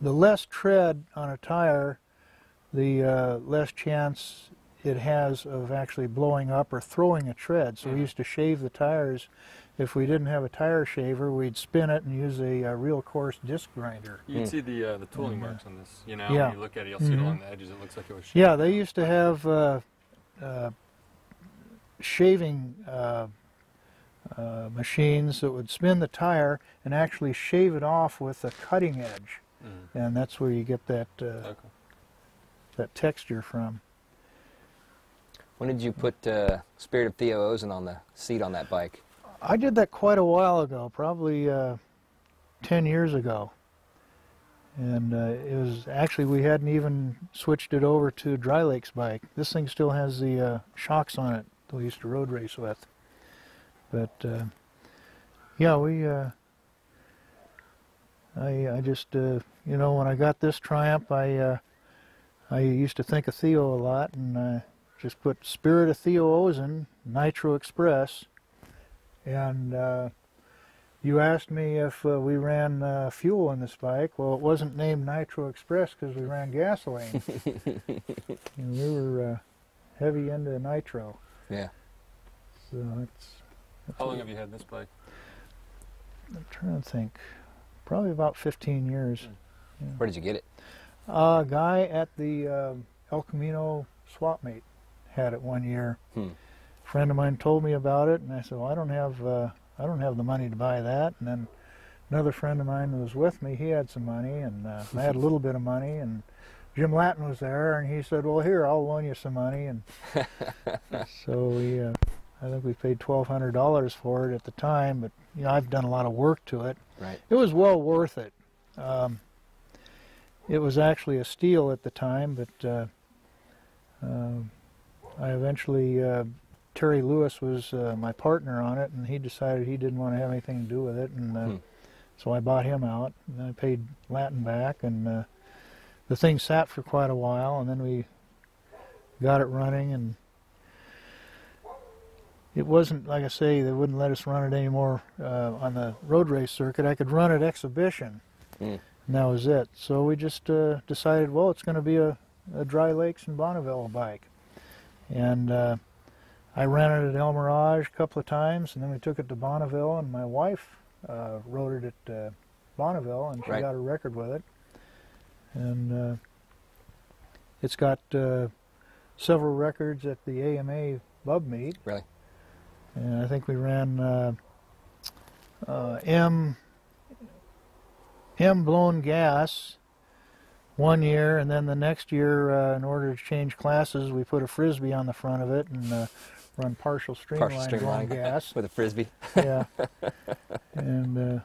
Speaker 1: the less tread on a tire, the uh, less chance it has of actually blowing up or throwing a tread. So we
Speaker 2: Mhm.
Speaker 1: used to shave the tires. If we didn't have a tire shaver, we'd spin it and use a, uh real coarse disc grinder.
Speaker 2: You can
Speaker 3: Hmm.
Speaker 2: see the uh, the tooling
Speaker 1: And, uh,
Speaker 2: marks on this. You know,
Speaker 1: yeah.
Speaker 2: when you look at it, you'll see it
Speaker 1: Mhm.
Speaker 2: along the edges. It looks like it was.
Speaker 1: Yeah, they used to have uh, uh, shaving uh, machines that would spin the tire and actually shave it off with a cutting edge,
Speaker 2: Mhm.
Speaker 1: and that's where you get that uh,
Speaker 2: Okay.
Speaker 1: that texture from.
Speaker 3: When did you put uh, Spirit of Theo Ozen on the seat on that bike?
Speaker 1: I did that quite a while ago, probably uh, ten years ago, and uh, it was actually we hadn't even switched it over to Dry Lakes bike. This thing still has the uh, shocks on it that we used to road race with. But uh, yeah, we. Uh, I I just uh, you know when I got this Triumph, I uh, I used to think of Theo a lot, and uh, just put Spirit of Theo Ozen Nitro Express, and uh, you asked me if uh, we ran uh, fuel in this bike. Well, it wasn't named Nitro Express because we ran gasoline. [LAUGHS] and we were uh, heavy into nitro.
Speaker 3: Yeah.
Speaker 1: So it's.
Speaker 2: How long have you had this bike?
Speaker 1: I'm trying to think. Probably about 15 years.
Speaker 3: Where did you get it?
Speaker 1: A guy at the um El Camino swap meet had it one year.
Speaker 3: Hmm.
Speaker 1: A friend of mine told me about it, and I said, "Well, I don't have uh, I don't have the money to buy that." And then another friend of mine who was with me, he had some money, and uh, I had a little bit of money, and Jim Lattin was there, and he said, "Well, here, I'll loan you some money." And [LAUGHS] so we, uh, I think we paid twelve hundred dollars for it at the time, but you know, I've done a lot of work to it.
Speaker 3: Right.
Speaker 1: It was well worth it. Um, it was actually a steal at the time, but uh, Um I eventually, uh, Terry Lewis was uh, my partner on it, and he decided he didn't want to have anything to do with it, and uh,
Speaker 3: Hmm.
Speaker 1: so I bought him out, and I paid Lattin back, and uh, the thing sat for quite a while, and then we got it running, and it wasn't like I say they wouldn't let us run it anymore uh, on the road race circuit. I could run it exhibition,
Speaker 3: Mm.
Speaker 1: and that was it. So we just uh, decided, well, it's going to be a, a Dry Lakes and Bonneville bike, and uh, I ran it at El Mirage a couple of times, and then we took it to Bonneville, and my wife uh, rode it at uh, Bonneville, and she
Speaker 3: Right.
Speaker 1: got a record with it, and uh, it's got uh, several records at the AMA Bub Meet.
Speaker 3: Really?
Speaker 1: And I think we ran uh, uh, M M blown gas one year, and then the next year, uh, in order to change classes, we put a frisbee on the front of it and uh, run partial streamline,
Speaker 3: Partial
Speaker 1: blown
Speaker 3: streamline [LAUGHS]
Speaker 1: gas.
Speaker 3: with a frisbee.
Speaker 1: yeah, [LAUGHS] and uh,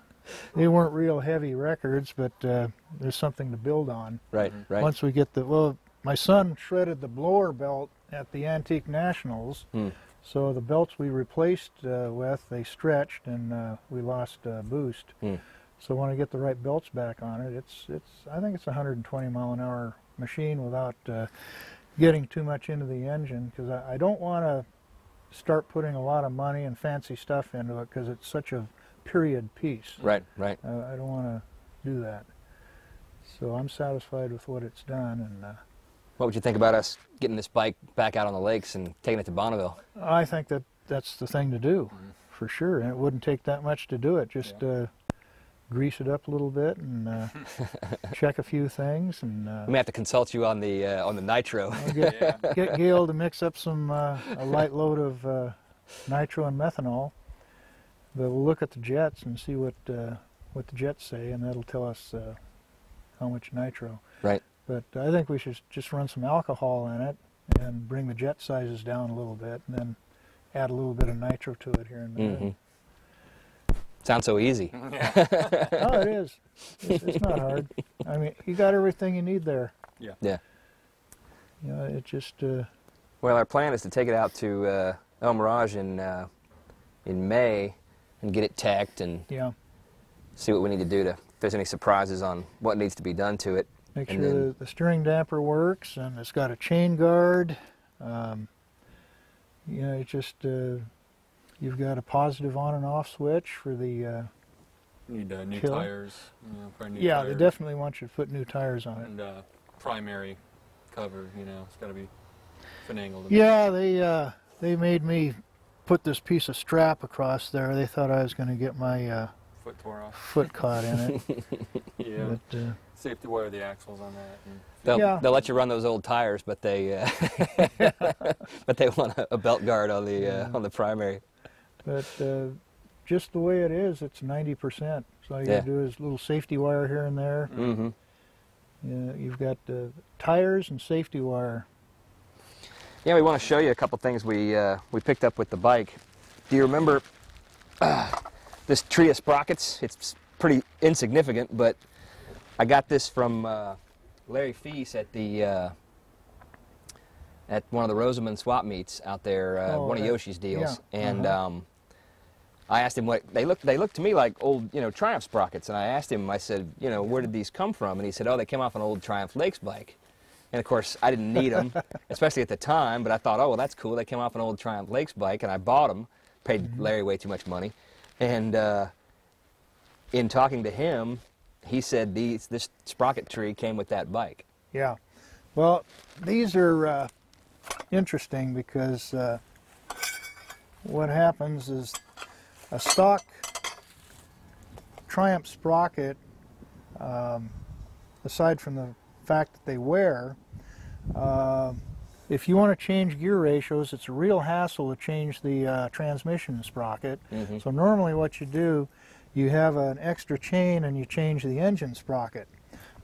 Speaker 1: they weren't real heavy records, but uh, there's something to build on.
Speaker 3: Right, right.
Speaker 1: Once we get the well, my son shredded the blower belt at the Antique Nationals,
Speaker 3: Hmm.
Speaker 1: So the belts we replaced uh, with they stretched and uh, we lost uh, boost.
Speaker 3: Hmm.
Speaker 1: So when I get the right belts back on it, it's it's I think it's a 120 mile an hour machine without uh, getting too much into the engine because I, I don't want to start putting a lot of money and fancy stuff into it because it's such a period piece.
Speaker 3: Right, right.
Speaker 1: Uh, I don't want to do that. So I'm satisfied with what it's done, and uh,
Speaker 3: What would you think about us getting this bike back out on the lakes and taking it to Bonneville?
Speaker 1: I think that that's the thing to do, for sure. And it wouldn't take that much to do it. Just uh, grease it up a little bit and uh, [LAUGHS] check a few things, and uh,
Speaker 3: We may have to consult you on the uh, on the nitro. [LAUGHS]
Speaker 1: Get,
Speaker 2: Yeah.
Speaker 1: get Gail to mix up some uh, a light load of uh, nitro and methanol. But we'll look at the jets and see what uh, what the jets say, and that'll tell us uh, how much nitro.
Speaker 3: Right.
Speaker 1: But I think we should just run some alcohol in it and bring the jet sizes down a little bit, and then add a little bit of nitro to it here and there.
Speaker 3: hmm Sounds so easy. [LAUGHS] [LAUGHS]
Speaker 2: yeah.
Speaker 1: oh, it is. It's, it's not hard. I mean, you got everything you need there.
Speaker 2: Yeah.
Speaker 3: Yeah.
Speaker 1: You know, it just. Uh,
Speaker 3: Well, our plan is to take it out to uh, El Mirage in uh, in May and get it tacked and
Speaker 1: yeah.
Speaker 3: see what we need to do to if there's any surprises on what needs to be done to it.
Speaker 1: Make
Speaker 3: And
Speaker 1: sure
Speaker 3: then-
Speaker 1: the, the steering damper works and it's got a chain guard. Um, you know, it's just uh, you've got a positive on and off switch for the. Uh,
Speaker 2: Need uh, new tires. You know, new
Speaker 1: yeah,
Speaker 2: tires.
Speaker 1: they definitely want you to put new tires on it.
Speaker 2: And uh, primary cover. You know, it's got to be finagled.
Speaker 1: Yeah, they uh, they made me put this piece of strap across there. They thought I was going to get my uh,
Speaker 2: Foot tore off.
Speaker 1: foot caught in it. [LAUGHS]
Speaker 2: Yeah.
Speaker 1: but, uh,
Speaker 2: Safety wire the axles on that. And
Speaker 3: They'll,
Speaker 1: Yeah.
Speaker 3: they'll let you run those old tires, but they uh, [LAUGHS] but they want a, a belt guard on the uh, on the primary.
Speaker 1: But uh, just the way it is, it's 90%. So all you
Speaker 3: Yeah.
Speaker 1: got to do is a little safety wire here and there.
Speaker 3: hmm
Speaker 1: Yeah, you've got uh, tires and safety wire.
Speaker 3: Yeah, we want to show you a couple things we uh, we picked up with the bike. Do you remember uh, this tree of sprockets? It's pretty insignificant, but I got this from uh, Larry Feast at the uh, at one of the Rosamond swap meets out there, uh,
Speaker 1: Oh,
Speaker 3: one of Yoshi's deals,
Speaker 1: yeah,
Speaker 3: and.
Speaker 1: uh-huh.
Speaker 3: Um, I asked him what they looked. They looked to me like old, you know, Triumph sprockets. And I asked him. I said, you know, where did these come from? And he said, oh, they came off an old Triumph Lakes bike. And of course, I didn't need them, [LAUGHS] especially at the time. But I thought, oh, well, that's cool. They came off an old Triumph Lakes bike, and I bought them. Paid Larry way too much money. And uh, in talking to him, he said these this sprocket tree came with that bike.
Speaker 1: Yeah. Well, these are uh, interesting because uh, what happens is a stock Triumph sprocket, um, aside from the fact that they wear, uh, if you want to change gear ratios, it's a real hassle to change the uh, transmission sprocket.
Speaker 3: Mhm.
Speaker 1: So normally what you do, you have an extra chain and you change the engine sprocket.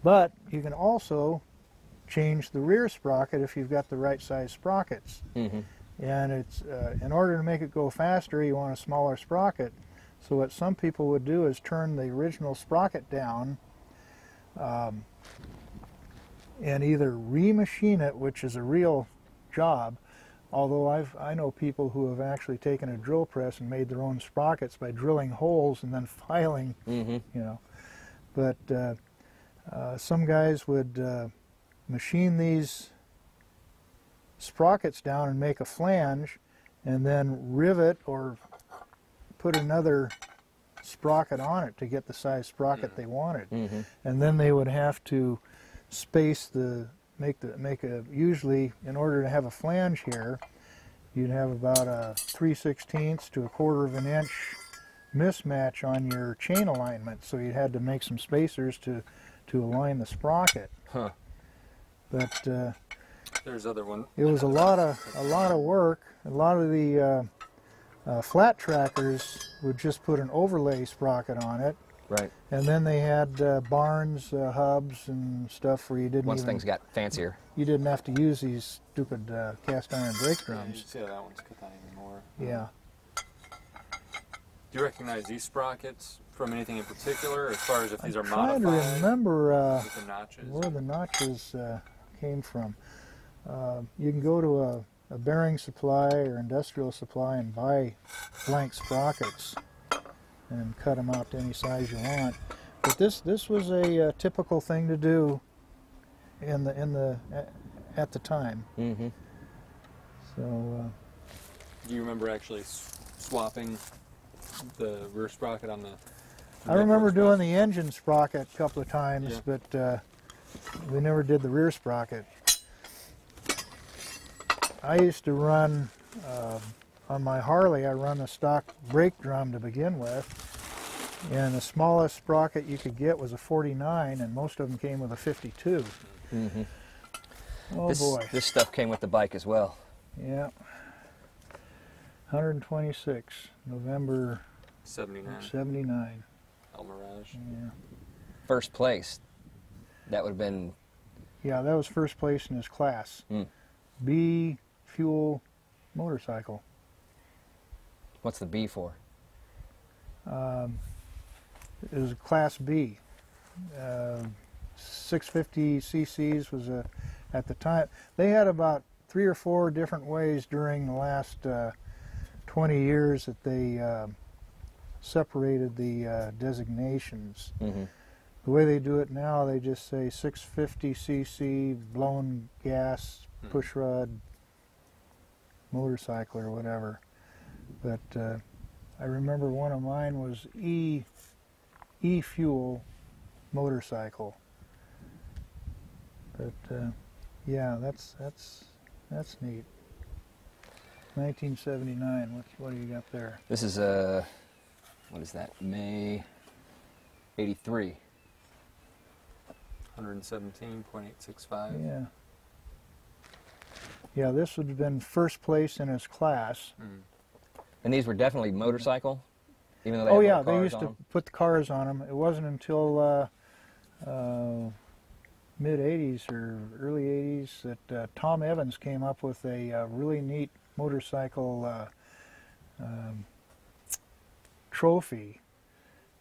Speaker 1: But you can also change the rear sprocket if you've got the right size sprockets.
Speaker 3: Mm-hmm.
Speaker 1: And it's uh, in order to make it go faster, you want a smaller sprocket. So what some people would do is turn the original sprocket down um, and either remachine it, which is a real job. Although I've I know people who have actually taken a drill press and made their own sprockets by drilling holes and then [LAUGHS] filing,
Speaker 3: Mm-hmm.
Speaker 1: you know. But uh, uh, some guys would uh, machine these sprockets down and make a flange, and then rivet or put another sprocket on it to get the size sprocket
Speaker 2: Mm.
Speaker 1: they wanted
Speaker 3: Mm-hmm.
Speaker 1: and then they would have to space the make the make a usually in order to have a flange here you'd have about a 3 16ths to a quarter of an inch mismatch on your chain alignment so you had to make some spacers to to align the sprocket
Speaker 3: Huh.
Speaker 1: but uh,
Speaker 2: There's other one.
Speaker 1: it was a lot of a lot of work a lot of the uh, uh, flat trackers would just put an overlay sprocket on it
Speaker 3: Right.
Speaker 1: and then they had uh, Barnes, uh, hubs, and stuff where you didn't
Speaker 3: Once
Speaker 1: even
Speaker 3: things got fancier.
Speaker 1: you didn't have to use these stupid uh, cast iron brake
Speaker 2: Yeah, you
Speaker 1: drums.
Speaker 2: see how that one's cut anymore.
Speaker 1: Yeah,
Speaker 2: Do you recognize these sprockets from anything in particular, as far as if these
Speaker 1: I'm
Speaker 2: are
Speaker 1: trying to remember uh,
Speaker 2: the notches?
Speaker 1: where the notches uh, came from. Uh, you can go to a, a bearing supply or industrial supply and buy blank sprockets and cut them out to any size you want. But this this was a uh, typical thing to do in the in the at, at the time.
Speaker 3: Mm-hmm.
Speaker 1: So. Uh,
Speaker 2: Do you remember actually swapping the rear sprocket on the?
Speaker 1: I remember doing the engine sprocket a couple of times,
Speaker 2: Yeah.
Speaker 1: but uh, we never did the rear sprocket. I used to run uh, on my Harley. I run a stock brake drum to begin with, and the smallest sprocket you could get was a 49, and most of them came with a 52.
Speaker 3: Mm-hmm.
Speaker 1: Oh
Speaker 3: this,
Speaker 1: boy,
Speaker 3: this stuff came with the bike as well.
Speaker 1: yeah. 126, November
Speaker 2: 79
Speaker 1: 79.
Speaker 2: El Mirage.
Speaker 1: Yeah.
Speaker 3: First place. That would have been
Speaker 1: Yeah, that was first place in his class.
Speaker 3: Mm.
Speaker 1: B fuel motorcycle.
Speaker 3: What's the B for?
Speaker 1: Um, it was a class B. Uh, 650 cc's was a at the time. They had about three or four different ways during the last uh, 20 years that they uh, separated the uh, designations.
Speaker 3: Mm-hmm.
Speaker 1: The way they do it now, they just say 650 cc blown gas
Speaker 2: Hmm.
Speaker 1: push rod motorcycle or whatever. But uh, I remember one of mine was E E fuel motorcycle. But uh, yeah, that's that's that's neat. 1979. What what do you got there?
Speaker 3: This is uh, what is that? May '83.
Speaker 2: 117.865.
Speaker 1: Yeah. Yeah, this would have been first place in his class.
Speaker 2: Mm.
Speaker 3: And these were definitely motorcycle, even though they
Speaker 1: oh yeah, they used to put the cars on them. It wasn't until uh, uh, mid '80s or early '80s that uh, Tom Evans came up with a uh, really neat motorcycle uh, um, trophy,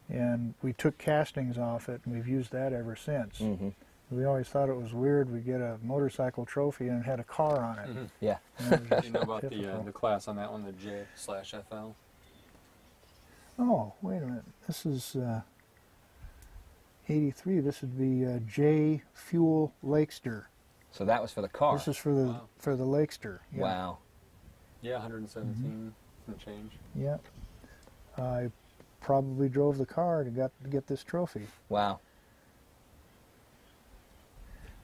Speaker 1: and we took castings off it, and we've used that ever since.
Speaker 3: Mhm.
Speaker 1: We always thought it was weird. We get a motorcycle trophy and it had a car on it.
Speaker 2: Mhm.
Speaker 3: Yeah.
Speaker 1: And
Speaker 2: Do you know about the uh, the class on that one, the J slash FL?
Speaker 1: Oh, wait a minute. This is uh, 83. This would be uh, J Fuel Lakester.
Speaker 3: So that was for the car.
Speaker 1: This is for the
Speaker 2: Wow.
Speaker 1: for the Lakester. Yeah.
Speaker 3: Wow.
Speaker 2: Yeah, 117 and change.
Speaker 1: Yeah. I probably drove the car to get to get this trophy.
Speaker 3: Wow.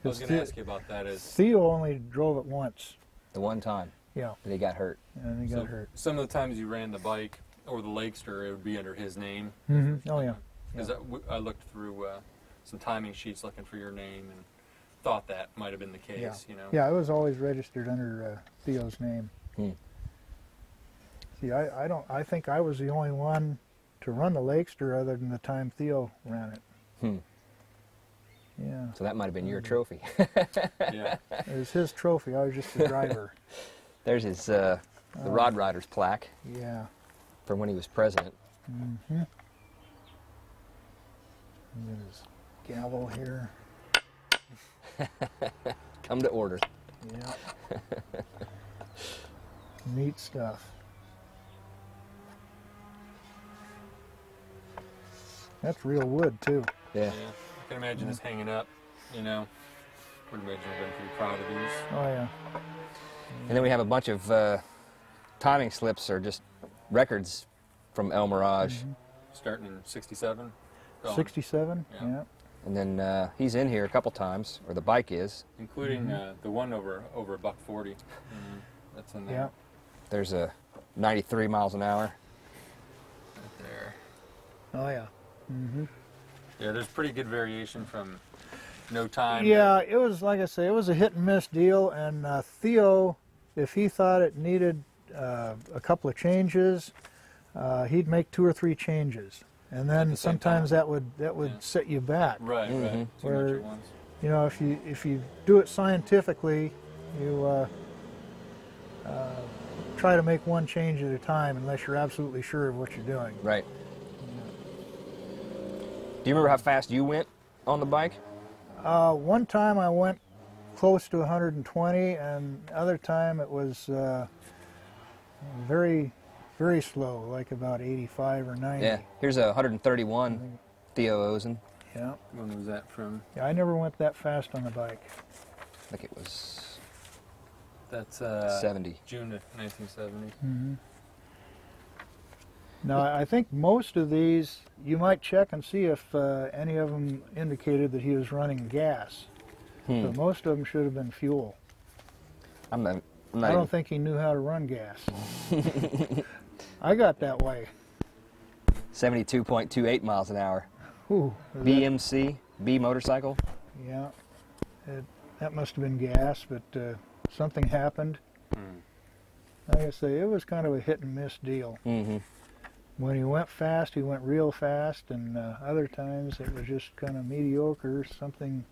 Speaker 2: I was going to ask you about that. Is
Speaker 1: Theo only drove it once.
Speaker 3: The one time
Speaker 1: Yeah,
Speaker 3: that he got hurt.
Speaker 1: and he
Speaker 2: so
Speaker 1: got hurt.
Speaker 2: Some of the times you ran the bike or the Lakester, it would be under his name.
Speaker 1: hmm Oh yeah.
Speaker 2: Because
Speaker 1: Yeah.
Speaker 2: I, w- I looked through uh, some timing sheets looking for your name and thought that might have been the case.
Speaker 1: Yeah.
Speaker 2: You know.
Speaker 1: Yeah, it was always registered under uh, Theo's name.
Speaker 3: Hmm.
Speaker 1: See, I, I don't. I think I was the only one to run the Lakester other than the time Theo ran it.
Speaker 3: Hmm.
Speaker 1: Yeah,
Speaker 3: So that might have been your trophy. [LAUGHS]
Speaker 2: Yeah.
Speaker 1: it was his trophy. I was just the driver. [LAUGHS]
Speaker 3: There's his uh, the
Speaker 1: Oh.
Speaker 3: Rod Riders plaque
Speaker 1: yeah.
Speaker 3: from when he was president.
Speaker 1: Mm-hmm. His gavel here. [LAUGHS]
Speaker 3: Come to order.
Speaker 1: Yeah. Neat stuff. That's real wood too.
Speaker 3: Yeah.
Speaker 2: Yeah. I can imagine this hanging up. You know, would imagine I've been pretty proud of these.
Speaker 1: Oh yeah.
Speaker 3: And then we have a bunch of uh, timing slips or just records from El Mirage.
Speaker 2: Starting in '67.
Speaker 1: 67.
Speaker 2: Yeah.
Speaker 1: Yeah.
Speaker 3: And then uh, he's in here a couple times, or the bike is.
Speaker 2: including uh, the one over over a buck 40 Mhm. That's in there.
Speaker 1: Yeah.
Speaker 3: There's a 93 miles an hour.
Speaker 2: Right there.
Speaker 1: Oh yeah. hmm
Speaker 2: Yeah, there's pretty good variation from no time.
Speaker 1: Yeah, it was like I say, it was a hit and miss deal. And uh, Theo, if he thought it needed uh, a couple of changes, uh, he'd make two or three changes, and then
Speaker 2: the
Speaker 1: sometimes
Speaker 2: time.
Speaker 1: that would that would
Speaker 2: Yeah.
Speaker 1: set you back.
Speaker 2: Right,
Speaker 3: Mhm.
Speaker 2: right. Two
Speaker 1: Where-
Speaker 2: much.
Speaker 1: You know, if you if you do it scientifically, you uh, uh, try to make one change at a time, unless you're absolutely sure of what you're doing.
Speaker 3: Right. Do you remember how fast you went on the bike?
Speaker 1: Uh, one time I went close to 120, and other time it was uh, very, very slow, like about 85 or 90.
Speaker 3: Yeah. Here's a 131 Theo Ozen.
Speaker 1: Yeah.
Speaker 2: When was that from?
Speaker 1: Yeah, I never went that fast on the bike.
Speaker 3: I think it was
Speaker 2: That's uh,
Speaker 3: 70.
Speaker 2: June of 1970.
Speaker 1: hmm Now, I think most of these, you might check and see if uh, any of them indicated that he was running gas.
Speaker 3: Hmm.
Speaker 1: But most of them should have been fuel.
Speaker 3: I'm not, I'm not
Speaker 1: I don't
Speaker 3: even-
Speaker 1: think he knew how to run gas. [LAUGHS] I got that way.
Speaker 3: 72.28 miles an hour.
Speaker 1: Whew, was that-
Speaker 3: BMC, B motorcycle.
Speaker 1: Yeah, it, that must have been gas, but uh, something happened.
Speaker 2: Hmm.
Speaker 1: Like I say, it was kind of a hit and miss deal.
Speaker 3: Mm-hmm.
Speaker 1: When he went fast, he went real fast, and uh, other times it was just kind of mediocre. Something.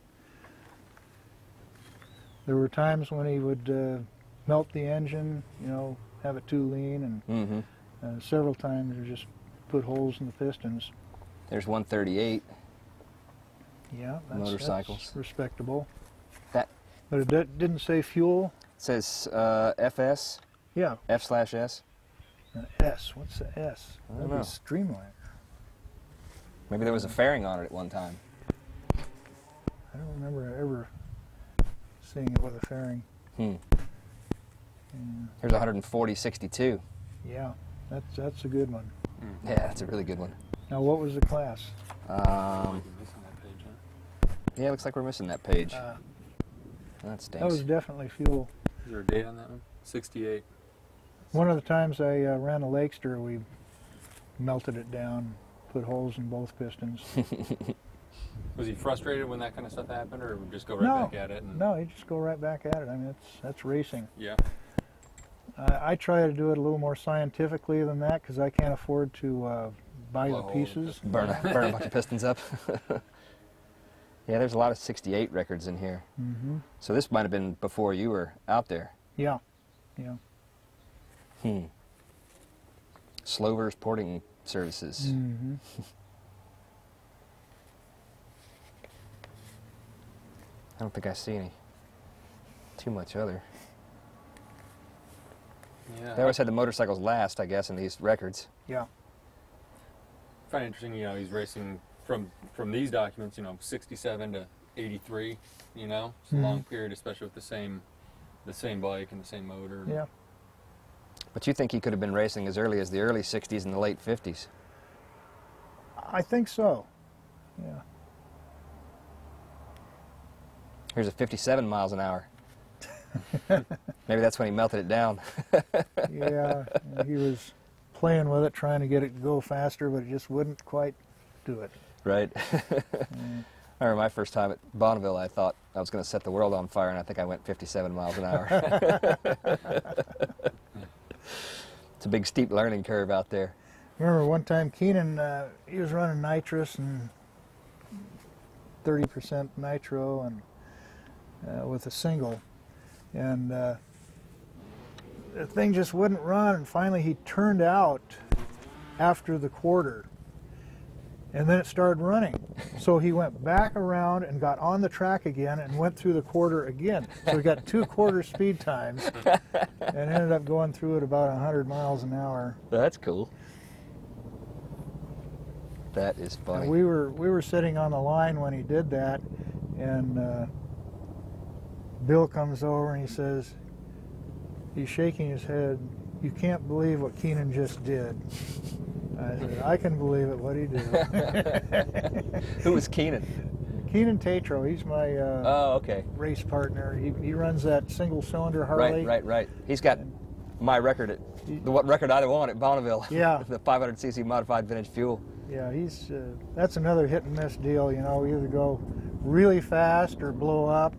Speaker 1: There were times when he would uh, melt the engine, you know, have it too lean, and
Speaker 3: Mm-hmm.
Speaker 1: uh, several times he just put holes in the pistons.
Speaker 3: There's 138.
Speaker 1: Yeah, that's,
Speaker 3: Motorcycles.
Speaker 1: that's respectable.
Speaker 3: That-
Speaker 1: But it di- didn't say fuel.
Speaker 3: It says uh, FS,
Speaker 1: Yeah,
Speaker 3: F slash S.
Speaker 1: An S. What's the S?
Speaker 3: I don't
Speaker 1: That'd be
Speaker 3: know.
Speaker 1: Streamline.
Speaker 3: Maybe there was a fairing on it at one time.
Speaker 1: I don't remember ever seeing it with a fairing.
Speaker 3: Hmm.
Speaker 1: Yeah,
Speaker 3: Here's 140 62.
Speaker 1: yeah, that's that's a good one.
Speaker 3: Yeah, that's a really good one.
Speaker 1: Now, what was the class?
Speaker 3: Um,
Speaker 2: Might be missing that page, huh?
Speaker 3: yeah, looks like we're missing that page.
Speaker 1: Uh,
Speaker 3: that
Speaker 1: that was definitely fuel.
Speaker 2: Is there a date on that one? 68.
Speaker 1: One of the times I uh, ran a Lakester, we melted it down, put holes in both pistons. [LAUGHS]
Speaker 2: Was he frustrated when that kind of stuff happened, or just go right
Speaker 1: No.
Speaker 2: back at it? And,
Speaker 1: no, you just go right back at it. I mean, that's that's racing.
Speaker 2: Yeah.
Speaker 1: I, I try to do it a little more scientifically than that because I can't afford to uh, buy
Speaker 2: Blow
Speaker 1: the
Speaker 2: a the
Speaker 1: pieces.
Speaker 3: burn, a, burn a bunch of [LAUGHS] pistons up. [LAUGHS] yeah, there's a lot of 68 records in here.
Speaker 1: hmm
Speaker 3: So this might have been before you were out there.
Speaker 1: Yeah, yeah.
Speaker 3: Hmm. Slover's Porting Services.
Speaker 1: Mm -hmm. [LAUGHS]
Speaker 3: I don't think I see any. Too much other.
Speaker 2: Yeah.
Speaker 3: They always had the motorcycles last, I guess, in these records.
Speaker 1: Yeah.
Speaker 2: I find it interesting, you know, he's racing from from these documents, you know, 67 to 83. You know, it's a
Speaker 1: Mhm.
Speaker 2: long period, especially with the same the same bike and the same motor.
Speaker 1: Yeah.
Speaker 3: But you think he could have been racing as early as the early 60s and the late 50s?
Speaker 1: I think so. Yeah.
Speaker 3: Here's a 57 miles an hour. [LAUGHS] Maybe that's when he melted it down. [LAUGHS]
Speaker 1: Yeah. he was playing with it, trying to get it to go faster, but it just wouldn't quite do it.
Speaker 3: right.
Speaker 1: Mm. [LAUGHS]
Speaker 3: I remember my first time at Bonneville, I thought I was going to set the world on fire, and I think I went 57 miles an hour. It's a big, steep learning curve out there.
Speaker 1: Remember one time Keenan, uh, he was running nitrous and 30% nitro and uh, with a single. And uh, the thing just wouldn't run. And finally he turned out after the quarter. And then it started running. So he went back around and got on the track again and went through the quarter again. So he got two [LAUGHS] quarter speed times and ended up going through it about 100 miles an hour.
Speaker 3: That's cool. That is funny.
Speaker 1: And we were we were sitting on the line when he did that, and uh, Bill comes over and he says, he's shaking his head. You can't believe what Keenan just did. [LAUGHS] I said, I can believe it. What he did. [LAUGHS]
Speaker 3: Who was Keenan?
Speaker 1: Keenan Tatro. He's my uh,
Speaker 3: Oh, okay.
Speaker 1: race partner. He, he runs that single cylinder Harley.
Speaker 3: Right, right, right. He's got my record at the what record I want at Bonneville. [LAUGHS]
Speaker 1: Yeah.
Speaker 3: the 500cc modified vintage fuel.
Speaker 1: Yeah, he's uh, that's another hit and miss deal. You know, either go really fast or blow up,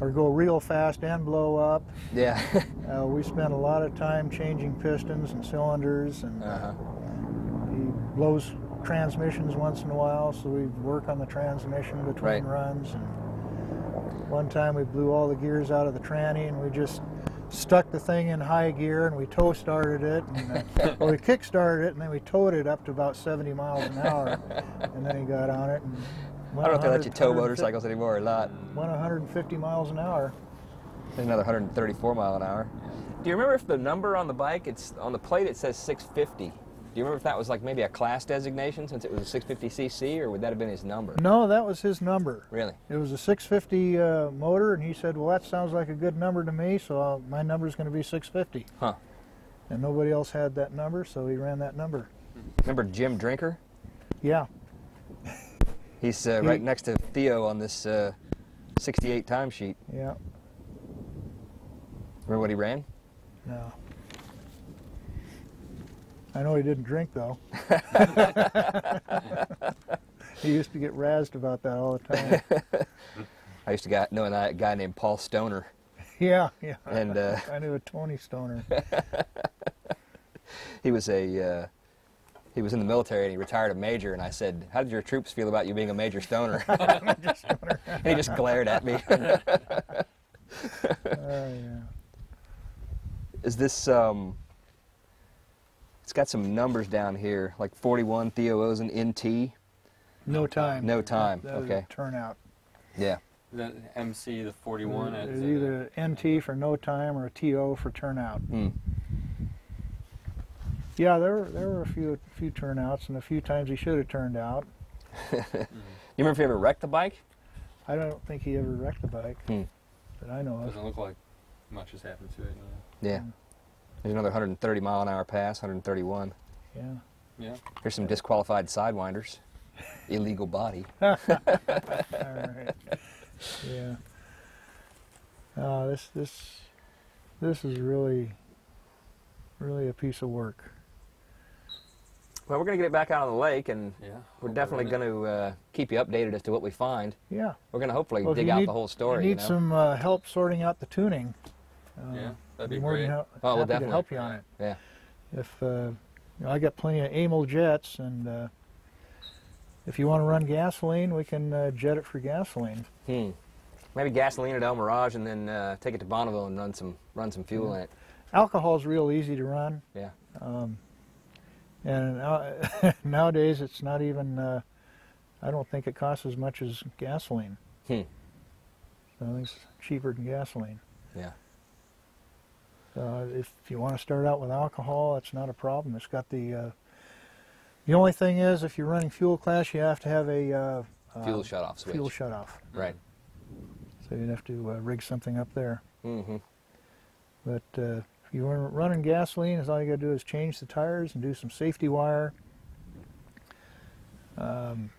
Speaker 1: or go real fast and blow up.
Speaker 3: Yeah. [LAUGHS]
Speaker 1: Uh, we spent a lot of time changing pistons and cylinders, and
Speaker 3: uh-huh.
Speaker 1: he blows transmissions once in a while, so we work on the transmission between
Speaker 3: Right.
Speaker 1: runs. And one time we blew all the gears out of the tranny, and we just stuck the thing in high gear, and we tow started it, and uh, [LAUGHS] well, we kick started it, and then we towed it up to about 70 miles an hour, and then he got on it. And [LAUGHS]
Speaker 3: I don't know if they let you tow motorcycles anymore or not.
Speaker 1: Went 150 miles an hour.
Speaker 3: Another 134 mile an hour. Do you remember if the number on the bike, it's on the plate, it says 650. Do you remember if that was like maybe a class designation since it was a 650cc, or would that have been his number?
Speaker 1: No, that was his number.
Speaker 3: Really?
Speaker 1: It was a 650 uh, motor, and he said, "Well, that sounds like a good number to me, so uh, my number is going to be 650."
Speaker 3: Huh.
Speaker 1: And nobody else had that number, so he ran that number.
Speaker 3: Remember Jim Drinker?
Speaker 1: Yeah,
Speaker 3: He's uh,
Speaker 1: He-
Speaker 3: right next to Theo on this uh, 68 timesheet.
Speaker 1: yeah,
Speaker 3: Remember what he ran?
Speaker 1: no. I know he didn't drink though. [LAUGHS] he used to get razzed about that all the time. [LAUGHS]
Speaker 3: I used to got, know a guy named Paul Stoner.
Speaker 1: yeah, yeah.
Speaker 3: And, uh,
Speaker 1: I knew a Tony Stoner. [LAUGHS]
Speaker 3: He was a uh, he was in the military and he retired a major. And I said, "How did your troops feel about you being a major stoner?" and he just glared at me.
Speaker 1: Oh yeah.
Speaker 3: Is this um? It's got some numbers down here, like 41 Theo Ozen NT.
Speaker 1: No time.
Speaker 3: No time,
Speaker 1: That was
Speaker 3: okay.
Speaker 1: a turnout.
Speaker 3: Yeah.
Speaker 2: The MC, the 41.
Speaker 1: It's
Speaker 2: at, uh,
Speaker 1: either NT for no time or a TO for turnout.
Speaker 3: Hmm.
Speaker 1: Yeah, there were there were a few few turnouts and a few times he should have turned out. [LAUGHS]
Speaker 3: You remember if he ever wrecked the bike?
Speaker 1: I don't think he ever wrecked the bike
Speaker 3: Hmm.
Speaker 1: that I know of.
Speaker 2: Doesn't look like much has happened to it.
Speaker 3: Yeah. There's another 130 mile an hour pass, 131.
Speaker 1: Yeah.
Speaker 2: Yeah.
Speaker 3: Here's some disqualified sidewinders. Illegal body. [LAUGHS]
Speaker 1: All right. Yeah. Uh, this this this is really really a piece of work.
Speaker 3: Well, we're going to get it back out on the lake, and
Speaker 2: Yeah.
Speaker 3: we're definitely going to uh, keep you updated as to what we find.
Speaker 1: Yeah.
Speaker 3: We're going to hopefully
Speaker 1: Well,
Speaker 3: dig out
Speaker 1: need-
Speaker 3: the whole story.
Speaker 1: You
Speaker 3: You
Speaker 1: need
Speaker 3: know?
Speaker 1: some uh, help sorting out the tuning. Uh,
Speaker 2: Yeah. That'd
Speaker 1: I'd
Speaker 2: be
Speaker 1: more than
Speaker 2: great.
Speaker 1: hel-
Speaker 3: Oh, we'll
Speaker 1: happy to
Speaker 3: definitely.
Speaker 1: help you on it.
Speaker 3: Yeah.
Speaker 1: If uh, you know, I got plenty of Amal jets, and uh, if you want to run gasoline, we can uh, jet it for gasoline.
Speaker 3: Hmm. Maybe gasoline at El Mirage, and then uh, take it to Bonneville and run some run some fuel in it.
Speaker 1: Alcohol's real easy to run.
Speaker 3: Yeah.
Speaker 1: Um, and now, [LAUGHS] nowadays, it's not even. Uh, I don't think it costs as much as gasoline.
Speaker 3: Hmm.
Speaker 1: So I think it's cheaper than gasoline.
Speaker 3: Yeah.
Speaker 1: Uh, if you want to start out with alcohol, it's not a problem. It's got the. Uh, the only thing is, if you're running fuel class, you have to have a uh,
Speaker 3: Fuel
Speaker 1: uh,
Speaker 3: shut off switch.
Speaker 1: fuel shut off.
Speaker 3: Right.
Speaker 1: So you'd have to uh, rig something up there.
Speaker 3: Mm-hmm.
Speaker 1: But uh, if you're running gasoline, is all you got to do is change the tires and do some safety wire. Um,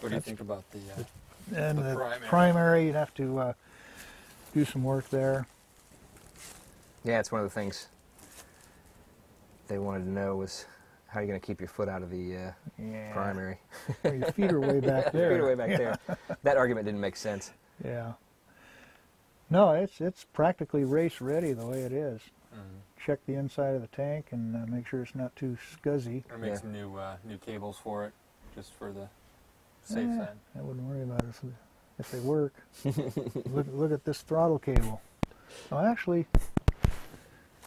Speaker 2: What do you think about the? Uh,
Speaker 1: and
Speaker 2: The
Speaker 1: the,
Speaker 2: primary.
Speaker 1: primary, you'd have to uh, do some work there.
Speaker 3: Yeah, it's one of the things they wanted to know was how are you going to keep your foot out of the uh,
Speaker 1: Yeah.
Speaker 3: primary?
Speaker 1: Well, your feet are way back [LAUGHS] there.
Speaker 3: Feet away back
Speaker 1: yeah.
Speaker 3: there. That argument didn't make sense.
Speaker 1: Yeah. No, it's it's practically race ready the way it is.
Speaker 2: mhm.
Speaker 1: Check the inside of the tank and uh, make sure it's not too scuzzy.
Speaker 2: Or make
Speaker 3: Yeah.
Speaker 2: some new uh, new cables for it, just for the safe
Speaker 1: Eh,
Speaker 2: side.
Speaker 1: I wouldn't worry about it if, if they work. [LAUGHS] look, look at this throttle cable. Oh, actually,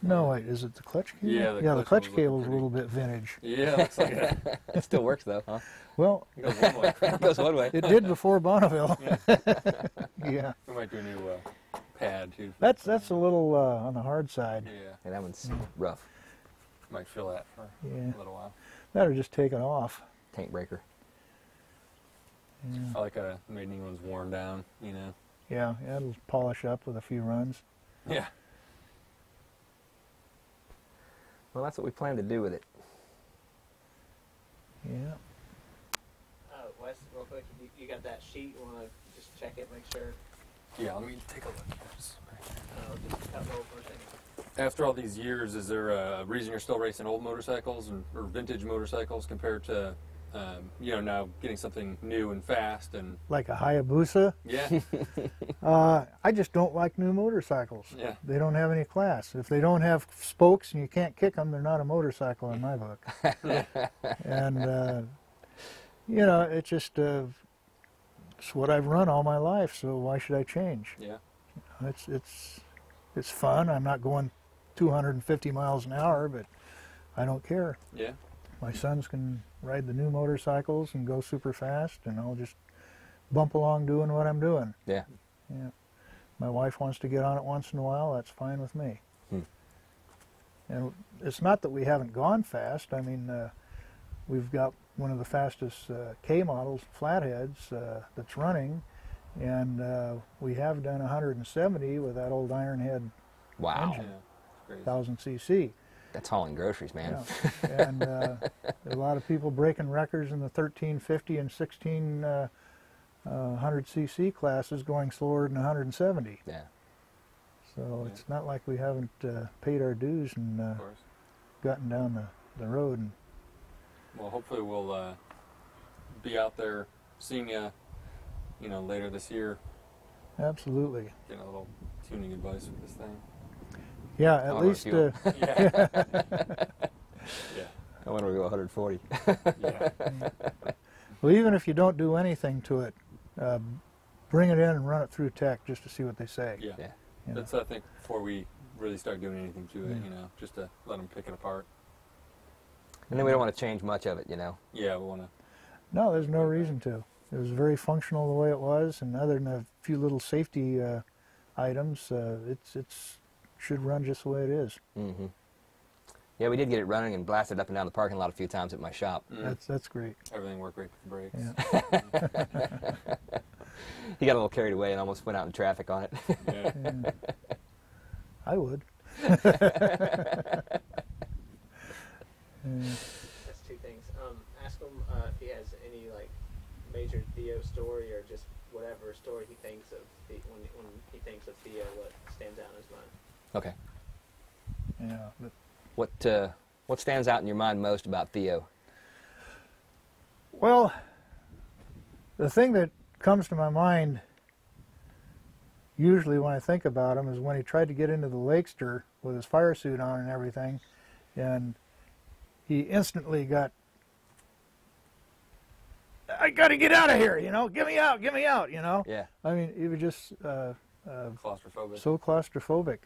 Speaker 1: No, wait, is it the clutch cable?
Speaker 2: Yeah, the
Speaker 1: yeah, the
Speaker 2: clutch
Speaker 1: clutch
Speaker 2: was looking
Speaker 1: cable's a little bit vintage.
Speaker 2: Yeah, looks like it. [LAUGHS]
Speaker 3: It still works though, huh?
Speaker 1: Well,
Speaker 2: It goes one way. [LAUGHS]
Speaker 3: It goes one way.
Speaker 1: it did before Bonneville. yeah, [LAUGHS]
Speaker 2: We might do a new uh, pad too.
Speaker 1: that's that's a little uh, on the hard side.
Speaker 2: Yeah,
Speaker 3: Yeah, that one's rough.
Speaker 2: might feel that for
Speaker 1: Yeah,
Speaker 2: a little while.
Speaker 1: that or just take it off.
Speaker 3: Tank breaker.
Speaker 1: Yeah,
Speaker 2: I like a made new one's worn down. You know.
Speaker 1: yeah, yeah, it'll polish up with a few runs.
Speaker 2: Yeah.
Speaker 3: Well, that's what we plan to do with it.
Speaker 1: Yeah.
Speaker 4: Uh, Wes, real quick, you, you got that sheet? You want to just check it, make sure?
Speaker 2: Yeah. Let me take a look. at.
Speaker 4: Uh, just cut roll for a second.
Speaker 2: After all these years, is there a reason you're still racing old motorcycles and, or vintage motorcycles compared to, um, you know, now getting something new and fast and
Speaker 1: Like a Hayabusa.
Speaker 2: yeah, [LAUGHS]
Speaker 1: Uh, I just don't like new motorcycles.
Speaker 2: yeah,
Speaker 1: They don't have any class. If they don't have spokes and you can't kick them, they're not a motorcycle in my book. [LAUGHS] and uh, you know, it's just uh, it's what I've run all my life. So why should I change?
Speaker 2: yeah,
Speaker 1: It's it's it's fun. I'm not going 250 miles an hour, but I don't care.
Speaker 2: yeah,
Speaker 1: My sons can ride the new motorcycles and go super fast, and I'll just bump along doing what I'm doing.
Speaker 3: Yeah.
Speaker 1: Yeah. My wife wants to get on it once in a while. That's fine with me.
Speaker 3: Hmm.
Speaker 1: And it's not that we haven't gone fast. I mean, uh, we've got one of the fastest uh, K models, flatheads, uh, that's running, and uh, we have done 170 with that old Ironhead
Speaker 3: Wow.
Speaker 1: Engine.
Speaker 2: It's
Speaker 1: 1000 cc.
Speaker 3: That's hauling groceries, man.
Speaker 1: Yeah. [LAUGHS] and uh, a lot of people breaking records in the 1350 and 1600 uh, uh, cc classes going slower than 170.
Speaker 3: Yeah.
Speaker 1: So
Speaker 2: Yeah.
Speaker 1: it's not like we haven't uh, paid our dues and uh, gotten down the, the road. And
Speaker 2: Well, hopefully we'll uh, be out there seeing you, you know, later this year,
Speaker 1: absolutely,
Speaker 2: getting a little tuning advice with this thing.
Speaker 1: Yeah. At least uh, [LAUGHS]
Speaker 2: Yeah. yeah.
Speaker 3: I want to go 140.
Speaker 2: Yeah.
Speaker 1: well, even if you don't do anything to it, uh, bring it in and run it through tech just to see what they say.
Speaker 2: Yeah.
Speaker 3: Yeah.
Speaker 1: you know.
Speaker 2: That's I think before we really start doing anything to it,
Speaker 1: Yeah.
Speaker 2: you know, just to let them pick it apart.
Speaker 3: And then we don't want to change much of it, you know.
Speaker 2: Yeah, we want to.
Speaker 1: No, there's no reason to. It was very functional the way it was, and other than a few little safety uh, items, uh, it's it's should run just the way it is.
Speaker 3: Mm-hmm. Yeah, we did get it running and blasted up and down the parking lot a few times at my shop.
Speaker 1: That's that's great.
Speaker 2: everything worked great with the brakes.
Speaker 1: Yeah. [LAUGHS]
Speaker 3: He got a little carried away and almost went out in traffic on it.
Speaker 2: Yeah.
Speaker 1: Yeah. [LAUGHS] I would. [LAUGHS] Yeah.
Speaker 4: That's two things. Um, ask him uh, if he has any like major Theo story or just whatever story he thinks of the, when when he thinks of Theo, what stands out in his mind.
Speaker 3: Okay.
Speaker 1: Yeah, but
Speaker 3: What uh, what stands out in your mind most about Theo?
Speaker 1: Well, the thing that comes to my mind usually when I think about him is when he tried to get into the Lakester with his fire suit on and everything, and he instantly got. I got to get out of here, you know. Get me out, get me out, you know.
Speaker 3: Yeah.
Speaker 1: I mean, he was just uh, uh,
Speaker 2: Claustrophobic.
Speaker 1: so claustrophobic.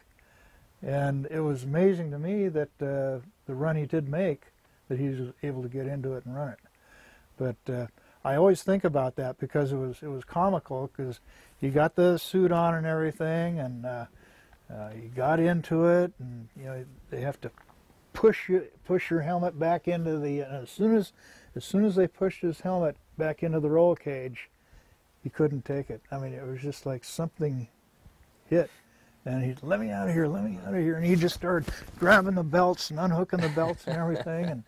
Speaker 1: And it was amazing to me that uh, the run he did make, that he was able to get into it and run it. But uh, I always think about that because it was it was comical because he got the suit on and everything, and uh, uh, you got into it, and you know they have to push you push your helmet back into the. As soon as as soon as they pushed his helmet back into the roll cage, he couldn't take it. I mean, it was just like something hit. And he let me out of here, let me out of here, and he just started grabbing the belts and unhooking the belts and everything, and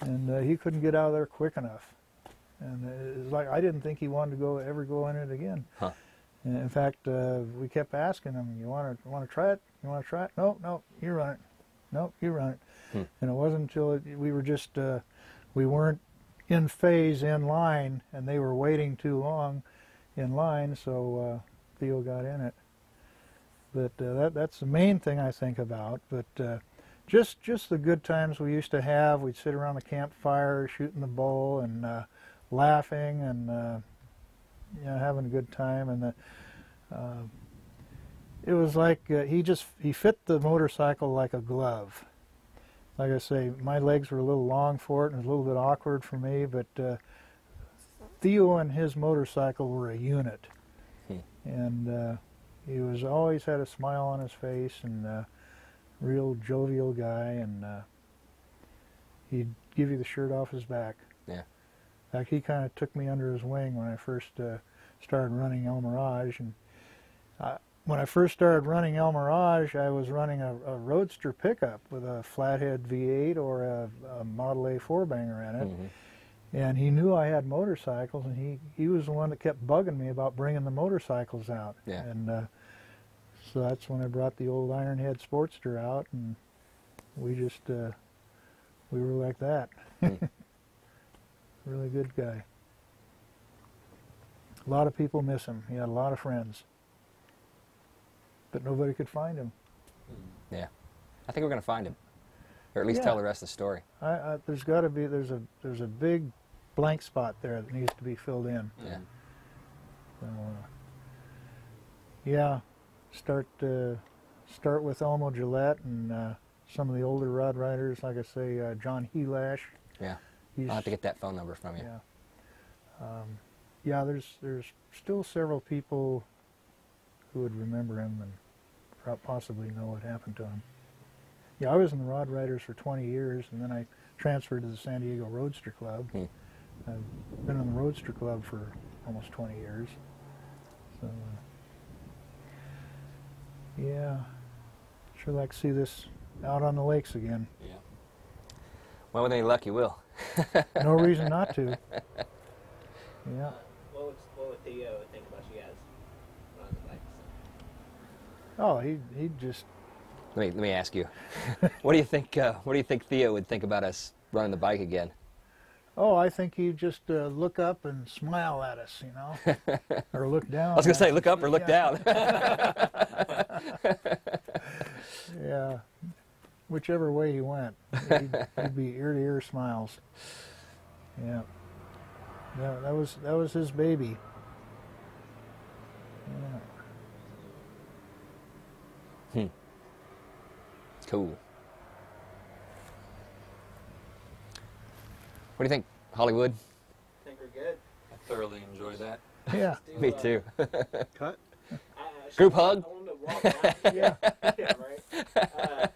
Speaker 1: and uh, he couldn't get out of there quick enough. And it was like I didn't think he wanted to go ever go in it again.
Speaker 3: Huh.
Speaker 1: In fact, uh, we kept asking him, "You want to want to try it? You want to try it? No, no, you run it. No, you run it."
Speaker 3: Hmm.
Speaker 1: And it wasn't until it, we were just uh, we weren't in phase in line, and they were waiting too long in line, so uh, Theo got in it. But uh, that that's the main thing I think about. But uh, just just the good times we used to have. We'd sit around the campfire shooting the bull and uh, laughing and uh, you know having a good time. And the, uh, it was like uh, he just he fit the motorcycle like a glove. Like I say, my legs were a little long for it and it was a little bit awkward for me, but uh, Theo and his motorcycle were a unit,
Speaker 3: Hmm.
Speaker 1: and uh, he was always had a smile on his face and uh, real jovial guy, and uh, he'd give you the shirt off his back.
Speaker 3: Yeah.
Speaker 1: In fact, he kind of took me under his wing when I first uh, started running El Mirage, and I, when I first started running El Mirage, I was running a, a Roadster pickup with a flathead V8 or a, a Model A four banger in it.
Speaker 3: Mhm.
Speaker 1: And he knew I had motorcycles, and he, he was the one that kept bugging me about bringing the motorcycles out.
Speaker 3: Yeah.
Speaker 1: And uh, so that's when I brought the old Ironhead Sportster out, and we just uh, we were like that.
Speaker 3: Hmm. [LAUGHS]
Speaker 1: really good guy. A lot of people miss him. He had a lot of friends, but nobody could find him.
Speaker 3: Yeah, I think we're going to find him, or at least
Speaker 1: Yeah.
Speaker 3: tell the rest of the story.
Speaker 1: I, I, there's got to be there's a there's a big blank spot there that needs to be filled in.
Speaker 3: Yeah.
Speaker 1: So, uh, yeah, start uh, start with Elmo Gillette and uh, some of the older rod riders, like I say, uh, John Helash.
Speaker 3: Yeah.
Speaker 1: He's,
Speaker 3: I'll have to get that phone number from you.
Speaker 1: yeah. Um, yeah, there's there's still several people who would remember him and possibly know what happened to him. Yeah, I was in the Rod Riders for 20 years, and then I transferred to the San Diego Roadster Club.
Speaker 3: Hmm.
Speaker 1: I've been in the Roadster Club for almost 20 years. So, uh, yeah, sure like to see this out on the lakes again.
Speaker 2: Yeah.
Speaker 3: Well, with any luck, you will. [LAUGHS]
Speaker 1: No reason not to. [LAUGHS] Yeah.
Speaker 4: Uh, what would what would Theo think about you guys on the bikes?
Speaker 1: Oh, he he just
Speaker 3: Let me let me ask you. [LAUGHS] what do you think? Uh, what do you think Theo would think about us running the bike again?
Speaker 1: Oh, I think he'd just uh, look up and smile at us, you know, [LAUGHS] or look down.
Speaker 3: I was gonna say, look up or look
Speaker 1: Yeah.
Speaker 3: down. [LAUGHS]
Speaker 1: Yeah, whichever way he went, he'd, he'd be ear to ear smiles. Yeah, yeah, that was that was his baby. Yeah.
Speaker 3: cool. What do you think, Hollywood?
Speaker 4: I think we're good.
Speaker 2: I thoroughly enjoyed that.
Speaker 1: Yeah, [LAUGHS]
Speaker 4: Do,
Speaker 3: Me
Speaker 4: uh,
Speaker 3: too. [LAUGHS]
Speaker 5: Cut.
Speaker 4: I- I-
Speaker 3: Group hug?
Speaker 4: I wanted to walk out. [LAUGHS]
Speaker 1: yeah.
Speaker 4: yeah, right. Uh,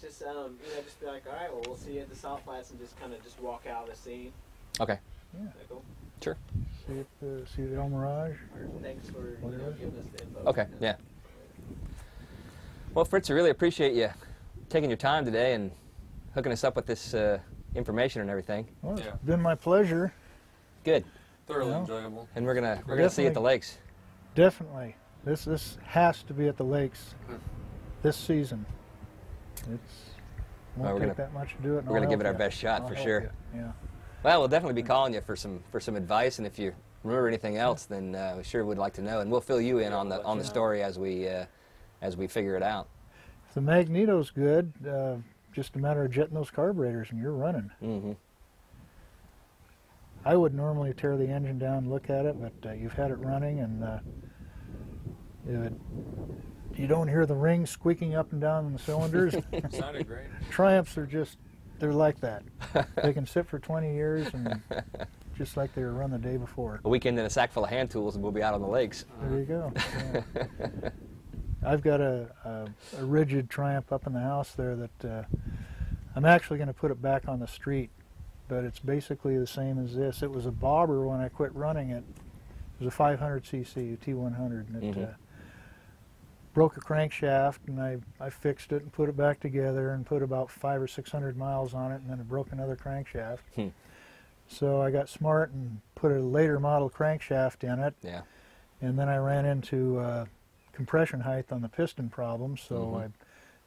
Speaker 4: just um, you know, just be like, all right, well, we'll see you at the salt flats, and just kind of just walk out of the scene.
Speaker 3: Okay.
Speaker 1: Yeah.
Speaker 4: Is that cool?
Speaker 3: Sure.
Speaker 1: See it, uh, see the El Mirage.
Speaker 4: Thanks for you know, giving us the info.
Speaker 3: Okay. Yeah. Well, Fritz, I really appreciate you taking your time today and hooking us up with this uh, information and everything.
Speaker 1: Well, it's
Speaker 2: Yeah.
Speaker 1: been my pleasure.
Speaker 3: Good.
Speaker 2: Thoroughly
Speaker 1: Well.
Speaker 2: enjoyable.
Speaker 3: And we're gonna we're gonna see you at the lakes.
Speaker 1: Definitely, this this has to be at the lakes this season. It's won't
Speaker 3: Well, we're
Speaker 1: take
Speaker 3: gonna-
Speaker 1: that much to do it.
Speaker 3: we're gonna give it our
Speaker 1: you.
Speaker 3: best shot
Speaker 1: I'll
Speaker 3: for sure.
Speaker 1: you. Yeah.
Speaker 3: Well, we'll definitely be calling you for some for some advice, and if you remember anything else, then uh, we sure would like to know, and we'll fill you in
Speaker 4: Yeah,
Speaker 3: on the on the
Speaker 4: know.
Speaker 3: story as we uh, as we figure it out.
Speaker 1: If the magneto's good, uh, just a matter of jetting those carburetors and you're running.
Speaker 3: hmm
Speaker 1: I would normally tear the engine down and look at it, but uh, you've had it running and uh, it, you don't hear the rings squeaking up and down in the cylinders. [LAUGHS]
Speaker 2: Sounded great.
Speaker 1: Triumphs are just, they're like that. They can sit for 20 years and just like they were run the day before.
Speaker 3: A weekend and a sack full of hand tools, and we'll be out on the lakes.
Speaker 1: There you go. [LAUGHS] Yeah. I've got a, a, a rigid Triumph up in the house there that uh, I'm actually going to put it back on the street, but it's basically the same as this. It was a bobber when I quit running it. It was a 500cc T100, and it
Speaker 3: Mhm.
Speaker 1: uh, broke a crankshaft, and I, I fixed it and put it back together and put about five or 600 miles on it, and then it broke another crankshaft.
Speaker 3: Hmm.
Speaker 1: So I got smart and put a later model crankshaft in it,
Speaker 3: Yeah.
Speaker 1: and then I ran into uh, compression height on the piston problem, so
Speaker 3: Mhm.
Speaker 1: I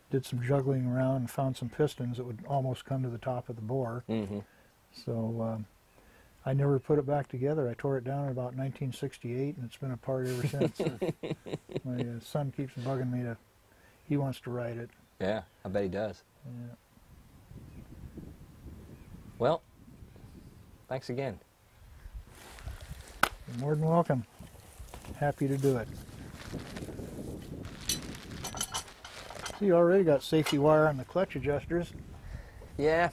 Speaker 1: did some juggling around and found some pistons that would almost come to the top of the bore.
Speaker 3: hmm
Speaker 1: So um, I never put it back together. I tore it down in about 1968, and it's been apart ever since. [LAUGHS] My uh, son keeps bugging me to, he wants to ride it.
Speaker 3: Yeah, I bet he does.
Speaker 1: Yeah.
Speaker 3: Well, thanks again.
Speaker 1: You're more than welcome. Happy to do it. See, you already got safety wire on the clutch adjusters.
Speaker 3: Yeah.